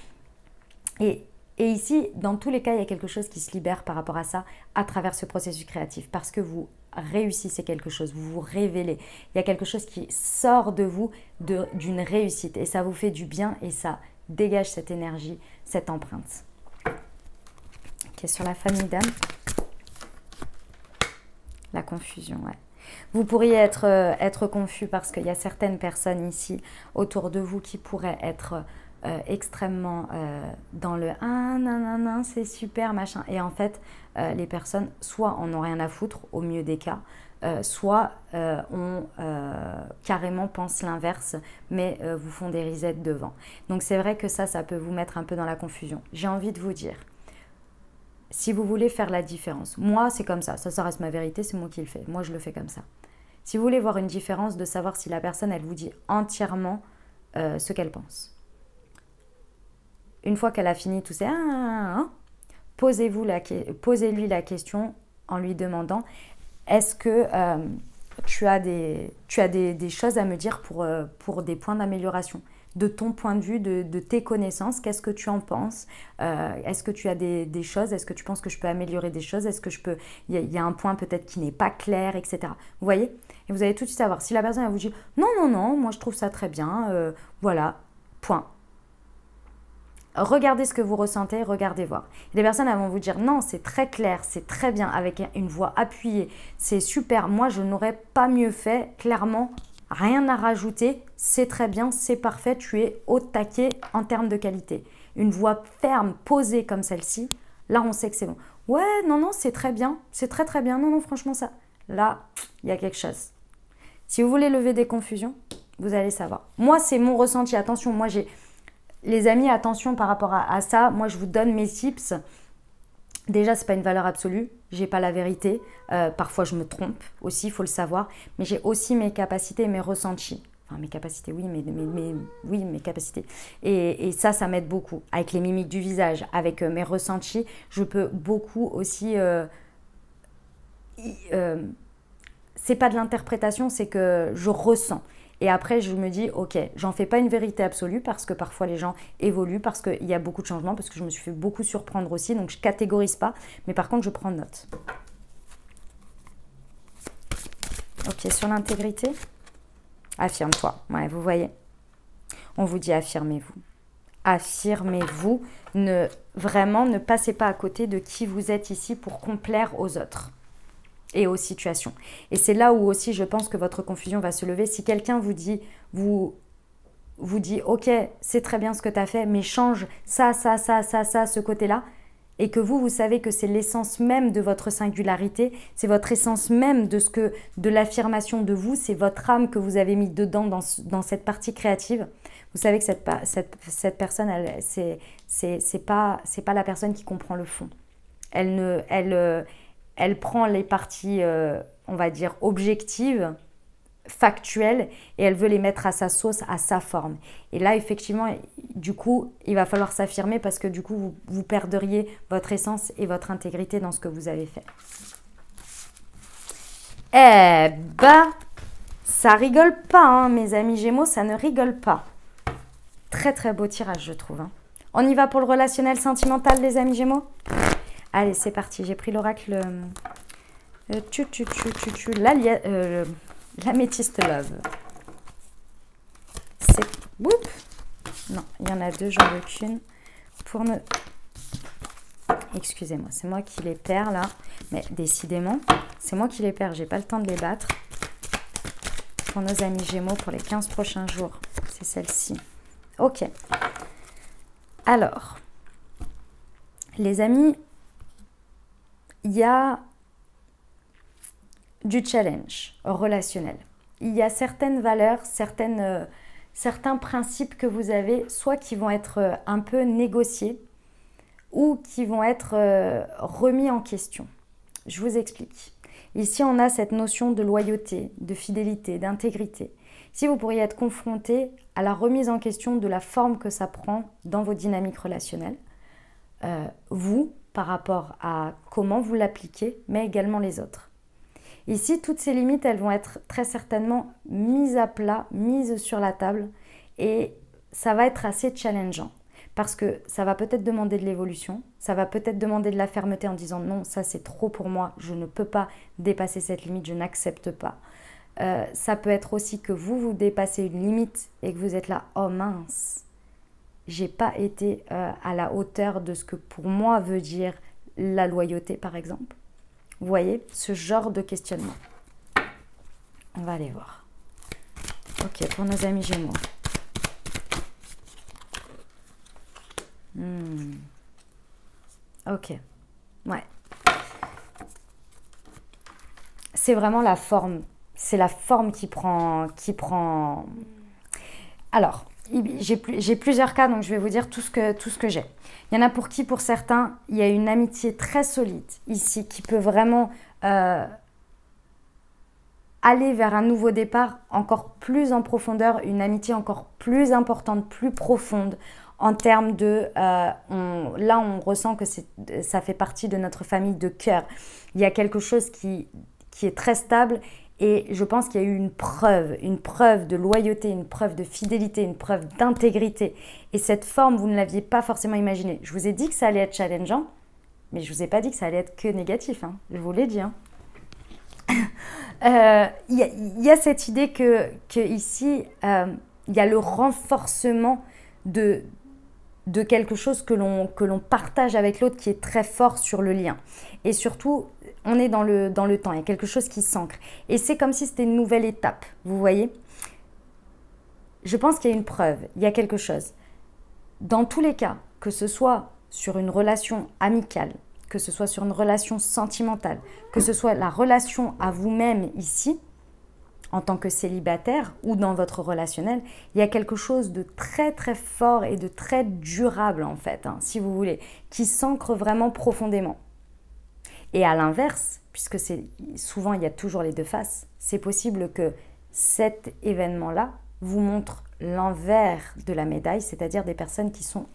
Et, ici, dans tous les cas, il y a quelque chose qui se libère par rapport à ça à travers ce processus créatif parce que vous réussissez quelque chose, vous vous révélez. Il y a quelque chose qui sort de vous d'une réussite et ça vous fait du bien et ça dégage cette énergie, cette empreinte. Ok, sur la famille d'âme. La confusion, ouais. Vous pourriez être, euh, être confus parce qu'il y a certaines personnes ici autour de vous qui pourraient être euh, extrêmement euh, dans le ah non c'est super machin et en fait les personnes soit en ont rien à foutre au mieux des cas soit on carrément pense l'inverse mais vous font des risettes devant donc c'est vrai que ça ça peut vous mettre un peu dans la confusion j'ai envie de vous dire si vous voulez faire la différence, moi c'est comme ça, ça, ça reste ma vérité, c'est moi qui le fais, moi je le fais comme ça. Si vous voulez voir une différence, de savoir si la personne, elle vous dit entièrement euh, ce qu'elle pense. Une fois qu'elle a fini tout ça, ah, posez-vous la, posez-lui la question en lui demandant est-ce que euh, tu as, des, tu as des, choses à me dire pour, euh, pour des points d'amélioration? De ton point de vue, de, tes connaissances, qu'est-ce que tu en penses? Euh, Est-ce que tu as des, choses? Est-ce que tu penses que je peux améliorer des choses? Est-ce que je peux... Il y, a un point peut-être qui n'est pas clair, etc. Vous voyez? Et vous allez tout de suite savoir. Si la personne elle vous dit non, non, non, moi je trouve ça très bien, voilà, point. Regardez ce que vous ressentez, regardez voir. Les personnes vont vous dire non, c'est très clair, c'est très bien, avec une voix appuyée, c'est super. Moi, je n'aurais pas mieux fait, clairement, Rien à rajouter, c'est très bien, c'est parfait, tu es au taquet en termes de qualité. Une voix ferme, posée comme celle-ci, là on sait que c'est bon. Ouais, non, non, c'est très bien, c'est très très bien, non, non, franchement ça. Là, il y a quelque chose. Si vous voulez lever des confusions, vous allez savoir. Moi, c'est mon ressenti. Attention, moi j'ai... Les amis, attention par rapport à, ça. Moi, je vous donne mes tips. Déjà, c'est pas une valeur absolue. J'ai pas la vérité. Euh, parfois, je me trompe aussi, il faut le savoir. Mais j'ai aussi mes capacités et mes ressentis. Enfin, mes capacités, oui, mais, oui, mes capacités. Et, ça, ça m'aide beaucoup. Avec les mimiques du visage, avec euh, mes ressentis, je peux beaucoup aussi. Euh, c'est pas de l'interprétation, c'est que je ressens. Et après, je me dis, ok, j'en fais pas une vérité absolue parce que parfois les gens évoluent, parce qu'il y a beaucoup de changements, parce que je me suis fait beaucoup surprendre aussi, donc je catégorise pas, mais par contre, je prends note. Ok, sur l'intégrité, affirme-toi. Ouais, vous voyez, on vous dit affirmez-vous. Affirmez-vous. Ne, vraiment, ne passez pas à côté de qui vous êtes ici pour complaire aux autres et aux situations. Et c'est là où aussi je pense que votre confusion va se lever. Si quelqu'un vous dit, vous, vous dit, ok, c'est très bien ce que tu as fait, mais change ça, ça, ça, ça, ça, ce côté-là, et que vous, vous savez que c'est l'essence même de votre singularité, c'est votre essence même de ce que, de l'affirmation de vous, c'est votre âme que vous avez mis dedans dans, cette partie créative. Vous savez que cette, cette, cette personne, c'est, pas, pas la personne qui comprend le fond. Elle ne, elle, elle prend les parties, euh, on va dire, objectives, factuelles, et elle veut les mettre à sa sauce, à sa forme. Et là, effectivement, du coup, il va falloir s'affirmer parce que du coup, vous, perdriez votre essence et votre intégrité dans ce que vous avez fait. Eh ben, ça rigole pas, hein, mes amis Gémeaux, ça ne rigole pas. Très très beau tirage, je trouve. Hein. On y va pour le relationnel sentimental, les amis Gémeaux? Allez, c'est parti. J'ai pris l'oracle euh, euh, tu, tu, tu, tu, tu, euh, l'améthyste love. C'est... Non, il y en a deux, j'en veux qu'une. Pour ne... Excusez-moi, c'est moi qui les perds là. Mais décidément, c'est moi qui les perds. J'ai pas le temps de les battre. Pour nos amis Gémeaux, pour les 15 prochains jours. C'est celle-ci. Ok. Alors, les amis, il y a du challenge relationnel. Il y a certaines valeurs, certaines, euh, certains principes que vous avez, soit qui vont être euh, un peu négociés ou qui vont être euh, remis en question. Je vous explique. Ici, on a cette notion de loyauté, de fidélité, d'intégrité. Si vous pourriez être confronté à la remise en question de la forme que ça prend dans vos dynamiques relationnelles, vous, par rapport à comment vous l'appliquez, mais également les autres. Ici, toutes ces limites, elles vont être très certainement mises à plat, mises sur la table, et ça va être assez challengeant. Parce que ça va peut-être demander de l'évolution, ça va peut-être demander de la fermeté en disant non, ça c'est trop pour moi, je ne peux pas dépasser cette limite, je n'accepte pas. Euh, ça peut être aussi que vous, vous dépassez une limite et que vous êtes là, oh mince, j'ai pas été euh, à la hauteur de ce que pour moi veut dire la loyauté, par exemple. Vous voyez ce genre de questionnement. On va aller voir. Ok, pour nos amis Gémeaux. Hmm. Ok. Ouais. C'est vraiment la forme. C'est la forme qui prend, qui prend. Alors, j'ai plusieurs cas, donc je vais vous dire tout ce que, que j'ai. Il y en a pour qui, pour certains, il y a une amitié très solide ici qui peut vraiment euh, aller vers un nouveau départ encore plus en profondeur, une amitié encore plus importante, plus profonde en termes de... Euh, là, on ressent que ça fait partie de notre famille de cœur. Il y a quelque chose qui, qui est très stable et je pense qu'il y a eu une preuve, une preuve de loyauté, une preuve de fidélité, une preuve d'intégrité. Et cette forme, vous ne l'aviez pas forcément imaginée. Je vous ai dit que ça allait être challengeant, mais je ne vous ai pas dit que ça allait être que négatif. Hein. Je vous l'ai dit. Hein. Euh, il y, a cette idée que, ici, euh, il y a le renforcement de, de quelque chose que l'on partage avec l'autre qui est très fort sur le lien. Et surtout, on est dans le, dans le temps, il y a quelque chose qui s'ancre. Et c'est comme si c'était une nouvelle étape, vous voyez Je pense qu'il y a une preuve, il y a quelque chose. Dans tous les cas, que ce soit sur une relation amicale, que ce soit sur une relation sentimentale, que ce soit la relation à vous-même ici, en tant que célibataire ou dans votre relationnel, il y a quelque chose de très très fort et de très durable en fait, hein, si vous voulez, qui s'ancre vraiment profondément. Et à l'inverse, puisque souvent il y a toujours les deux faces, c'est possible que cet événement-là vous montre l'envers de la médaille, c'est-à-dire des personnes qui sont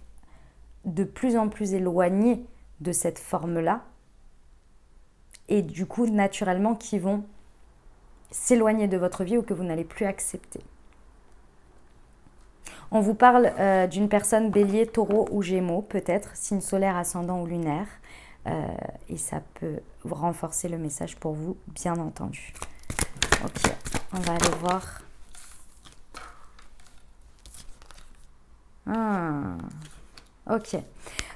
de plus en plus éloignées de cette forme-là et du coup naturellement qui vont s'éloigner de votre vie ou que vous n'allez plus accepter. On vous parle euh, d'une personne bélier, taureau ou gémeaux, peut-être, signe solaire, ascendant ou lunaire, euh, et ça peut renforcer le message pour vous, bien entendu. Ok, on va aller voir. Ah, ok.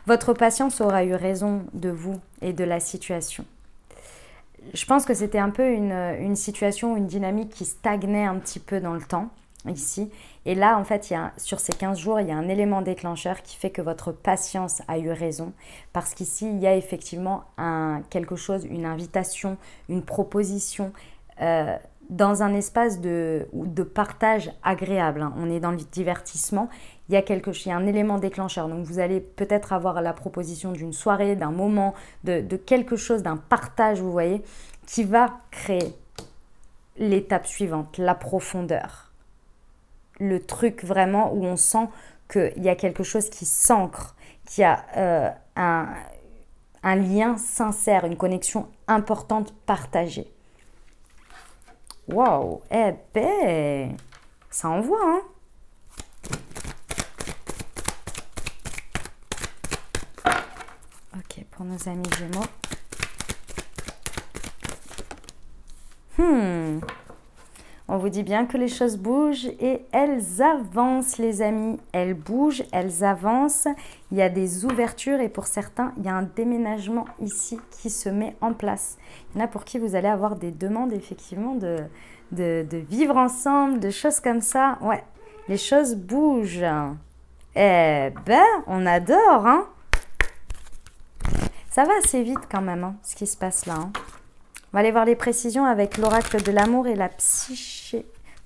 Votre patience aura eu raison de vous et de la situation. Je pense que c'était un peu une, une, situation, une dynamique qui stagnait un petit peu dans le temps ici. Et là, en fait, il y a, sur ces 15 jours, il y a un élément déclencheur qui fait que votre patience a eu raison. Parce qu'ici, il y a effectivement un, quelque chose, une invitation, une proposition. Euh, dans un espace de, de partage agréable. Hein. On est dans le divertissement. Il y, a quelque, il y a un élément déclencheur. Donc vous allez peut-être avoir la proposition d'une soirée, d'un moment, de, de quelque chose, d'un partage, vous voyez, qui va créer l'étape suivante, la profondeur le truc vraiment où on sent qu'il y a quelque chose qui s'ancre, qu'il y a euh, un, lien sincère, une connexion importante partagée. Waouh, eh ben, ça envoie, hein Ok, pour nos amis Gémeaux. Hmm. On vous dit bien que les choses bougent et elles avancent, les amis. Elles bougent, elles avancent. Il y a des ouvertures et pour certains, il y a un déménagement ici qui se met en place. Il y en a pour qui vous allez avoir des demandes, effectivement, de, de, vivre ensemble, de choses comme ça. Ouais, les choses bougent. Eh ben, on adore, hein Ça va assez vite quand même, hein, ce qui se passe là. Hein. On va aller voir les précisions avec l'oracle de l'amour et la psyché.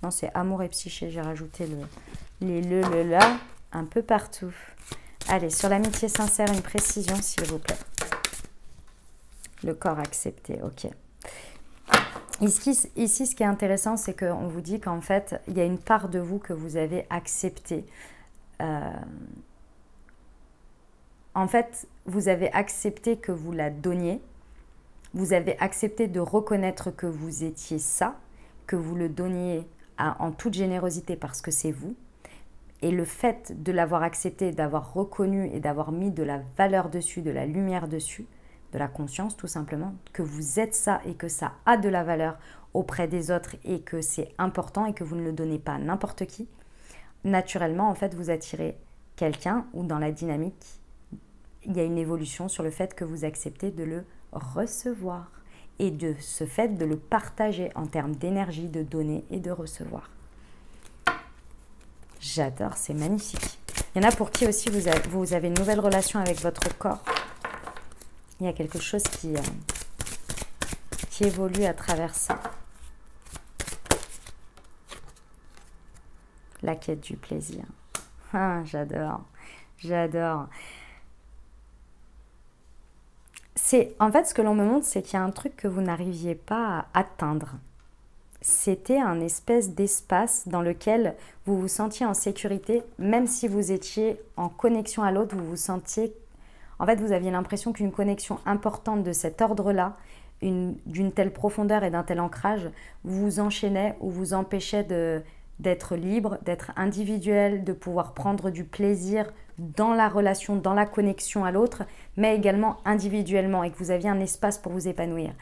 Non, c'est amour et psyché. J'ai rajouté le, les le, le, la un peu partout. Allez, sur l'amitié sincère, une précision, s'il vous plaît. Le corps accepté, ok. Ici, ce qui est intéressant, c'est qu'on vous dit qu'en fait, il y a une part de vous que vous avez acceptée. Euh, en fait, vous avez accepté que vous la donniez, vous avez accepté de reconnaître que vous étiez ça, que vous le donniez en toute générosité parce que c'est vous. Et le fait de l'avoir accepté, d'avoir reconnu et d'avoir mis de la valeur dessus, de la lumière dessus, de la conscience tout simplement, que vous êtes ça et que ça a de la valeur auprès des autres et que c'est important et que vous ne le donnez pas à n'importe qui, naturellement en fait vous attirez quelqu'un ou dans la dynamique, il y a une évolution sur le fait que vous acceptez de le recevoir. Et de ce fait de le partager en termes d'énergie, de donner et de recevoir. J'adore, c'est magnifique. Il y en a pour qui aussi vous avez, une nouvelle relation avec votre corps. Il y a quelque chose qui, euh, qui évolue à travers ça. La quête du plaisir. Ah, j'adore, j'adore. C'est en fait ce que l'on me montre, c'est qu'il y a un truc que vous n'arriviez pas à atteindre. C'était un espèce d'espace dans lequel vous vous sentiez en sécurité, même si vous étiez en connexion à l'autre, vous sentiez. En fait, vous aviez l'impression qu'une connexion importante de cet ordre-là, d'une telle profondeur et d'un tel ancrage, vous enchaînait ou vous empêchait d'être libre, d'être individuel, de pouvoir prendre du plaisir dans la relation, dans la connexion à l'autre, mais également individuellement et que vous aviez un espace pour vous épanouir.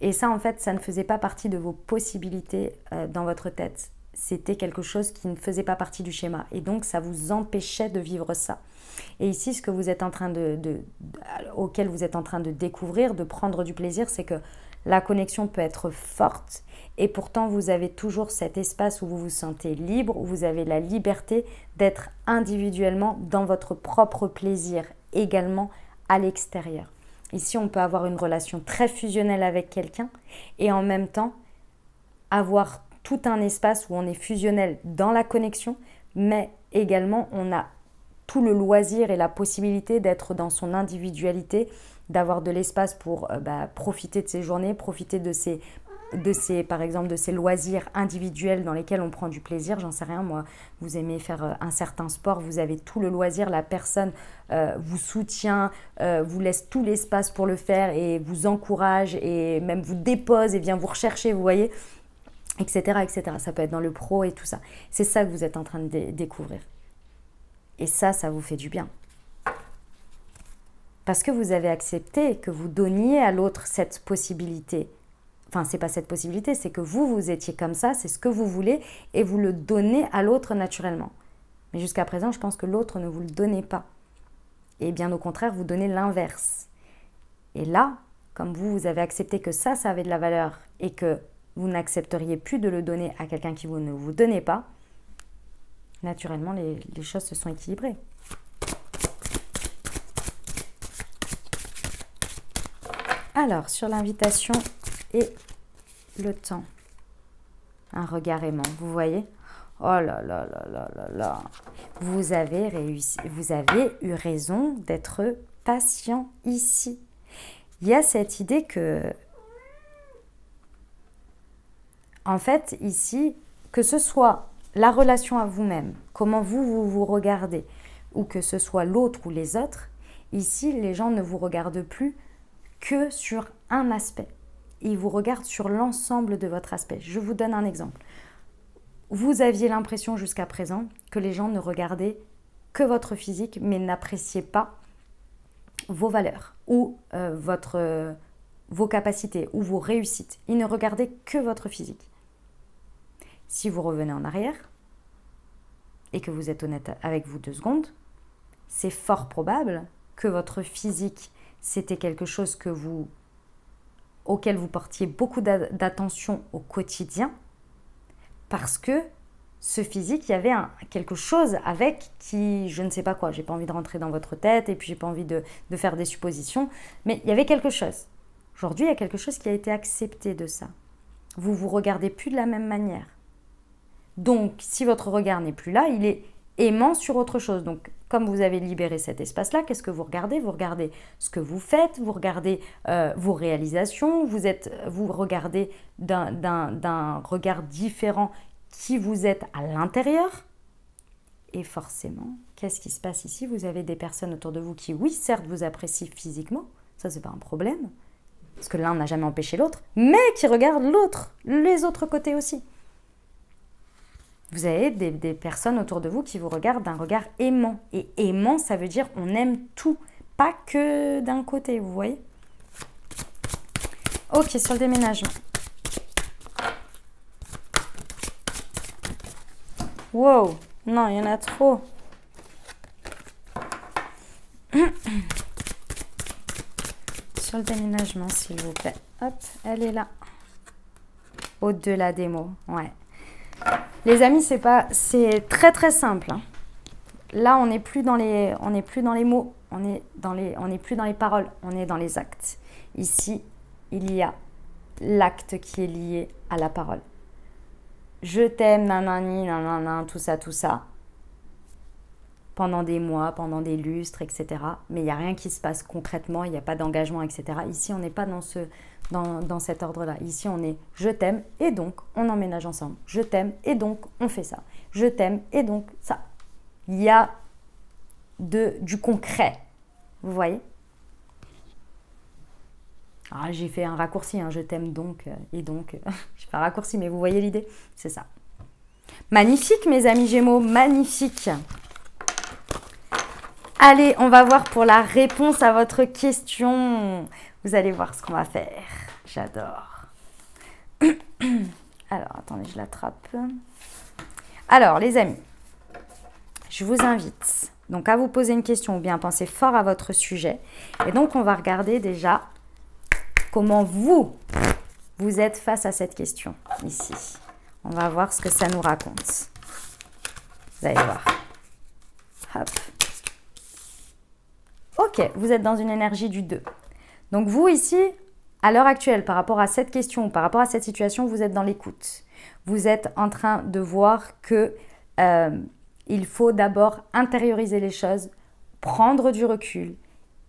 Et ça, en fait, ça ne faisait pas partie de vos possibilités euh, dans votre tête. C'était quelque chose qui ne faisait pas partie du schéma. Et donc, ça vous empêchait de vivre ça. Et ici, ce que vous êtes en train de, auquel vous êtes en train de découvrir, de prendre du plaisir, c'est que la connexion peut être forte et pourtant vous avez toujours cet espace où vous vous sentez libre, où vous avez la liberté d'être individuellement dans votre propre plaisir également à l'extérieur. Ici, on peut avoir une relation très fusionnelle avec quelqu'un et en même temps avoir tout un espace où on est fusionnel dans la connexion, mais également on a tout le loisir et la possibilité d'être dans son individualité, d'avoir de l'espace pour euh, bah, profiter de ses journées, profiter de ses de ces, par exemple, de ces loisirs individuels dans lesquels on prend du plaisir, j'en sais rien, moi, vous aimez faire euh, un certain sport, vous avez tout le loisir, la personne euh, vous soutient, euh, vous laisse tout l'espace pour le faire et vous encourage et même vous dépose et vient vous rechercher, vous voyez, etc., etc. Ça peut être dans le pro et tout ça. C'est ça que vous êtes en train de découvrir. Et ça, ça vous fait du bien. Parce que vous avez accepté que vous donniez à l'autre cette possibilité Enfin, c'est pas cette possibilité, c'est que vous, vous étiez comme ça, c'est ce que vous voulez et vous le donnez à l'autre naturellement. Mais jusqu'à présent, je pense que l'autre ne vous le donnait pas. Et bien au contraire, vous donnez l'inverse. Et là, comme vous, vous avez accepté que ça, ça avait de la valeur et que vous n'accepteriez plus de le donner à quelqu'un qui vous ne vous donnait pas, naturellement, les, les choses se sont équilibrées. Alors, sur l'invitation et le temps. Un regard aimant, vous voyez? Oh là là là là là là. Vous avez réussi, vous avez eu raison d'être patient ici. Il y a cette idée que en fait, ici, que ce soit la relation à vous-même, comment vous, vous vous regardez, ou que ce soit l'autre ou les autres, ici, les gens ne vous regardent plus que sur un aspect il vous regarde sur l'ensemble de votre aspect. Je vous donne un exemple. Vous aviez l'impression jusqu'à présent que les gens ne regardaient que votre physique, mais n'appréciaient pas vos valeurs ou euh, euh, vos capacités ou vos réussites. Ils ne regardaient que votre physique. Si vous revenez en arrière et que vous êtes honnête avec vous deux secondes, c'est fort probable que votre physique, c'était quelque chose que vous auquel vous portiez beaucoup d'attention au quotidien, parce que ce physique, il y avait quelque chose avec qui, je ne sais pas quoi, j'ai pas envie de rentrer dans votre tête et puis j'ai pas envie de, de, faire des suppositions, mais il y avait quelque chose. Aujourd'hui, il y a quelque chose qui a été accepté de ça. Vous vous regardez plus de la même manière. Donc, si votre regard n'est plus là, il est aimant sur autre chose. Donc, comme vous avez libéré cet espace-là, qu'est-ce que vous regardez? Vous regardez ce que vous faites, vous regardez euh, vos réalisations, vous, êtes, vous regardez d'un regard différent qui vous êtes à l'intérieur. Et forcément, qu'est-ce qui se passe ici? Vous avez des personnes autour de vous qui, oui, certes, vous apprécient physiquement, ça c'est pas un problème, parce que l'un n'a jamais empêché l'autre, mais qui regardent l'autre, les autres côtés aussi. Vous avez des, personnes autour de vous qui vous regardent d'un regard aimant. Et aimant, ça veut dire on aime tout, pas que d'un côté, vous voyez? Ok, sur le déménagement. Wow, non, il y en a trop. sur le déménagement, s'il vous plaît. Hop, elle est là. Au-delà des mots, ouais. Les amis, c'est pas, c'est très très simple. Hein. Là, on n'est plus dans les, on n'est plus dans les mots, on est dans les, on n'est plus dans les paroles, on est dans les actes. Ici, il y a l'acte qui est lié à la parole. Je t'aime, nanani, nanana, tout ça, tout ça pendant des mois, pendant des lustres, etc. Mais il n'y a rien qui se passe concrètement, il n'y a pas d'engagement, etc. Ici, on n'est pas dans, ce, dans, cet ordre-là. Ici, on est je t'aime et donc on emménage ensemble. Je t'aime et donc on fait ça. Je t'aime et donc ça. Il y a de, du concret. Vous voyez? Ah, j'ai fait un raccourci, hein, je t'aime donc, euh, et donc, euh, j'ai fait un raccourci, mais vous voyez l'idée? C'est ça. Magnifique, mes amis Gémeaux, magnifique. Allez, on va voir pour la réponse à votre question. Vous allez voir ce qu'on va faire. J'adore. Alors, attendez, je l'attrape. Alors, les amis, je vous invite donc à vous poser une question ou bien penser fort à votre sujet. Et donc, on va regarder déjà comment vous, vous êtes face à cette question ici. On va voir ce que ça nous raconte. Vous allez voir. Hop. Ok, vous êtes dans une énergie du 2. Donc vous ici, à l'heure actuelle, par rapport à cette question, par rapport à cette situation, vous êtes dans l'écoute. Vous êtes en train de voir que euh, il faut d'abord intérioriser les choses, prendre du recul,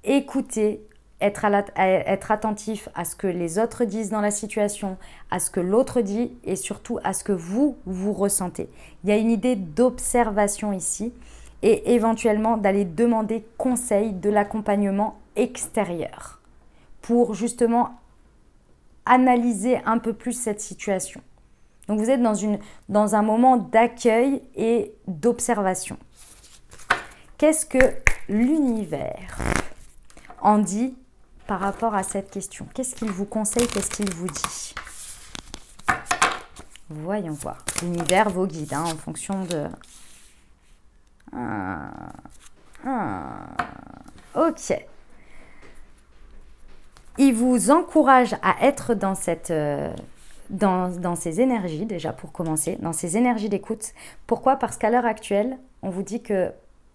écouter, être, être, attentif à ce que les autres disent dans la situation, à ce que l'autre dit et surtout à ce que vous, vous ressentez. Il y a une idée d'observation ici et éventuellement d'aller demander conseil de l'accompagnement extérieur justement analyser un peu plus cette situation. Donc vous êtes dans, une, dans un moment d'accueil et d'observation. Qu'est-ce que l'univers en dit par rapport à cette question? Qu'est-ce qu'il vous conseille? Qu'est-ce qu'il vous dit? Voyons voir. L'univers, vos guides, hein, en fonction de, ah. Ah. Ok. Il vous encourage à être dans cette... Euh, dans, dans, ces énergies, déjà pour commencer, dans ces énergies d'écoute. Pourquoi? Parce qu'à l'heure actuelle, on vous dit que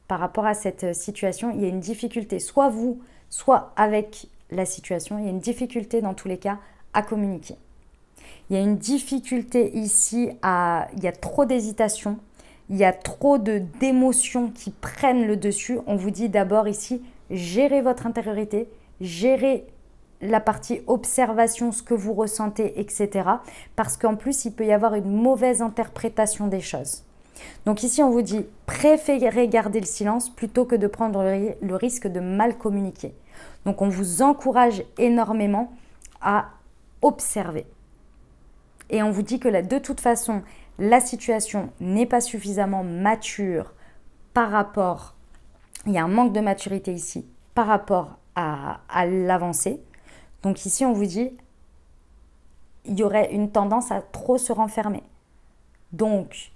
par rapport à cette situation, il y a une difficulté, soit vous, soit avec la situation, il y a une difficulté dans tous les cas à communiquer. Il y a une difficulté ici à... Il y a trop d'hésitation, il y a trop d'émotions qui prennent le dessus, on vous dit d'abord ici, gérez votre intériorité, gérez la partie observation, ce que vous ressentez, etc. Parce qu'en plus, il peut y avoir une mauvaise interprétation des choses. Donc ici, on vous dit, préférez garder le silence plutôt que de prendre le risque de mal communiquer. Donc on vous encourage énormément à observer. Et on vous dit que là, de toute façon, la situation n'est pas suffisamment mature par rapport, il y a un manque de maturité ici par rapport à, l'avancée. Donc ici, on vous dit, il y aurait une tendance à trop se renfermer. Donc,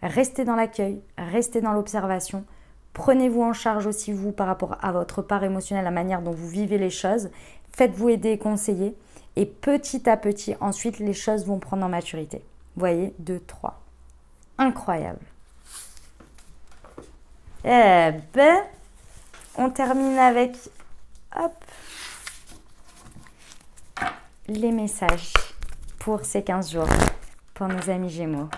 restez dans l'accueil, restez dans l'observation, prenez-vous en charge aussi vous par rapport à votre part émotionnelle, la manière dont vous vivez les choses, faites-vous aider et conseiller, et petit à petit, ensuite, les choses vont prendre en maturité voyez, 2, 3. Incroyable. Eh ben, on termine avec, hop, les messages pour ces 15 jours, pour nos amis Gémeaux.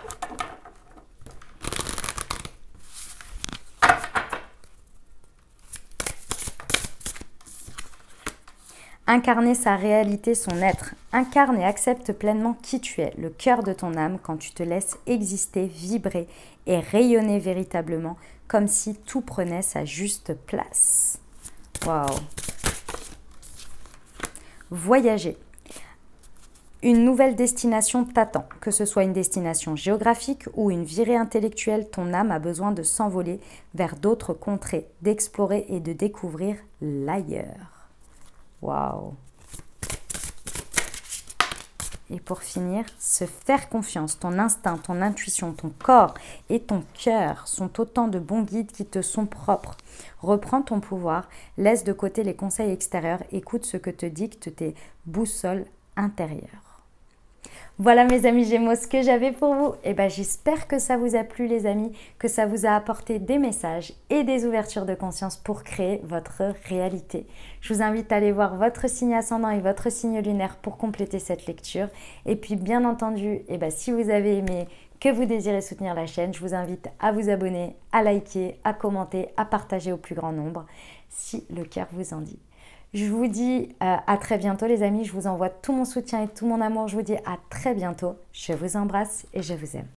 Incarner sa réalité, son être. Incarne et accepte pleinement qui tu es, le cœur de ton âme, quand tu te laisses exister, vibrer et rayonner véritablement, comme si tout prenait sa juste place. Waouh! Voyager. Une nouvelle destination t'attend, que ce soit une destination géographique ou une virée intellectuelle, ton âme a besoin de s'envoler vers d'autres contrées, d'explorer et de découvrir l'ailleurs. Waouh Et pour finir, se faire confiance, ton instinct, ton intuition, ton corps et ton cœur sont autant de bons guides qui te sont propres. Reprends ton pouvoir, laisse de côté les conseils extérieurs, écoute ce que te dictent tes boussoles intérieures. Voilà mes amis Gémeaux ce que j'avais pour vous. Eh j'espère que ça vous a plu les amis, que ça vous a apporté des messages et des ouvertures de conscience pour créer votre réalité. Je vous invite à aller voir votre signe ascendant et votre signe lunaire pour compléter cette lecture. Et puis bien entendu, eh ben, si vous avez aimé que vous désirez soutenir la chaîne, je vous invite à vous abonner, à liker, à commenter, à partager au plus grand nombre si le cœur vous en dit. Je vous dis euh, à très bientôt les amis, je vous envoie tout mon soutien et tout mon amour, je vous dis à très bientôt, je vous embrasse et je vous aime.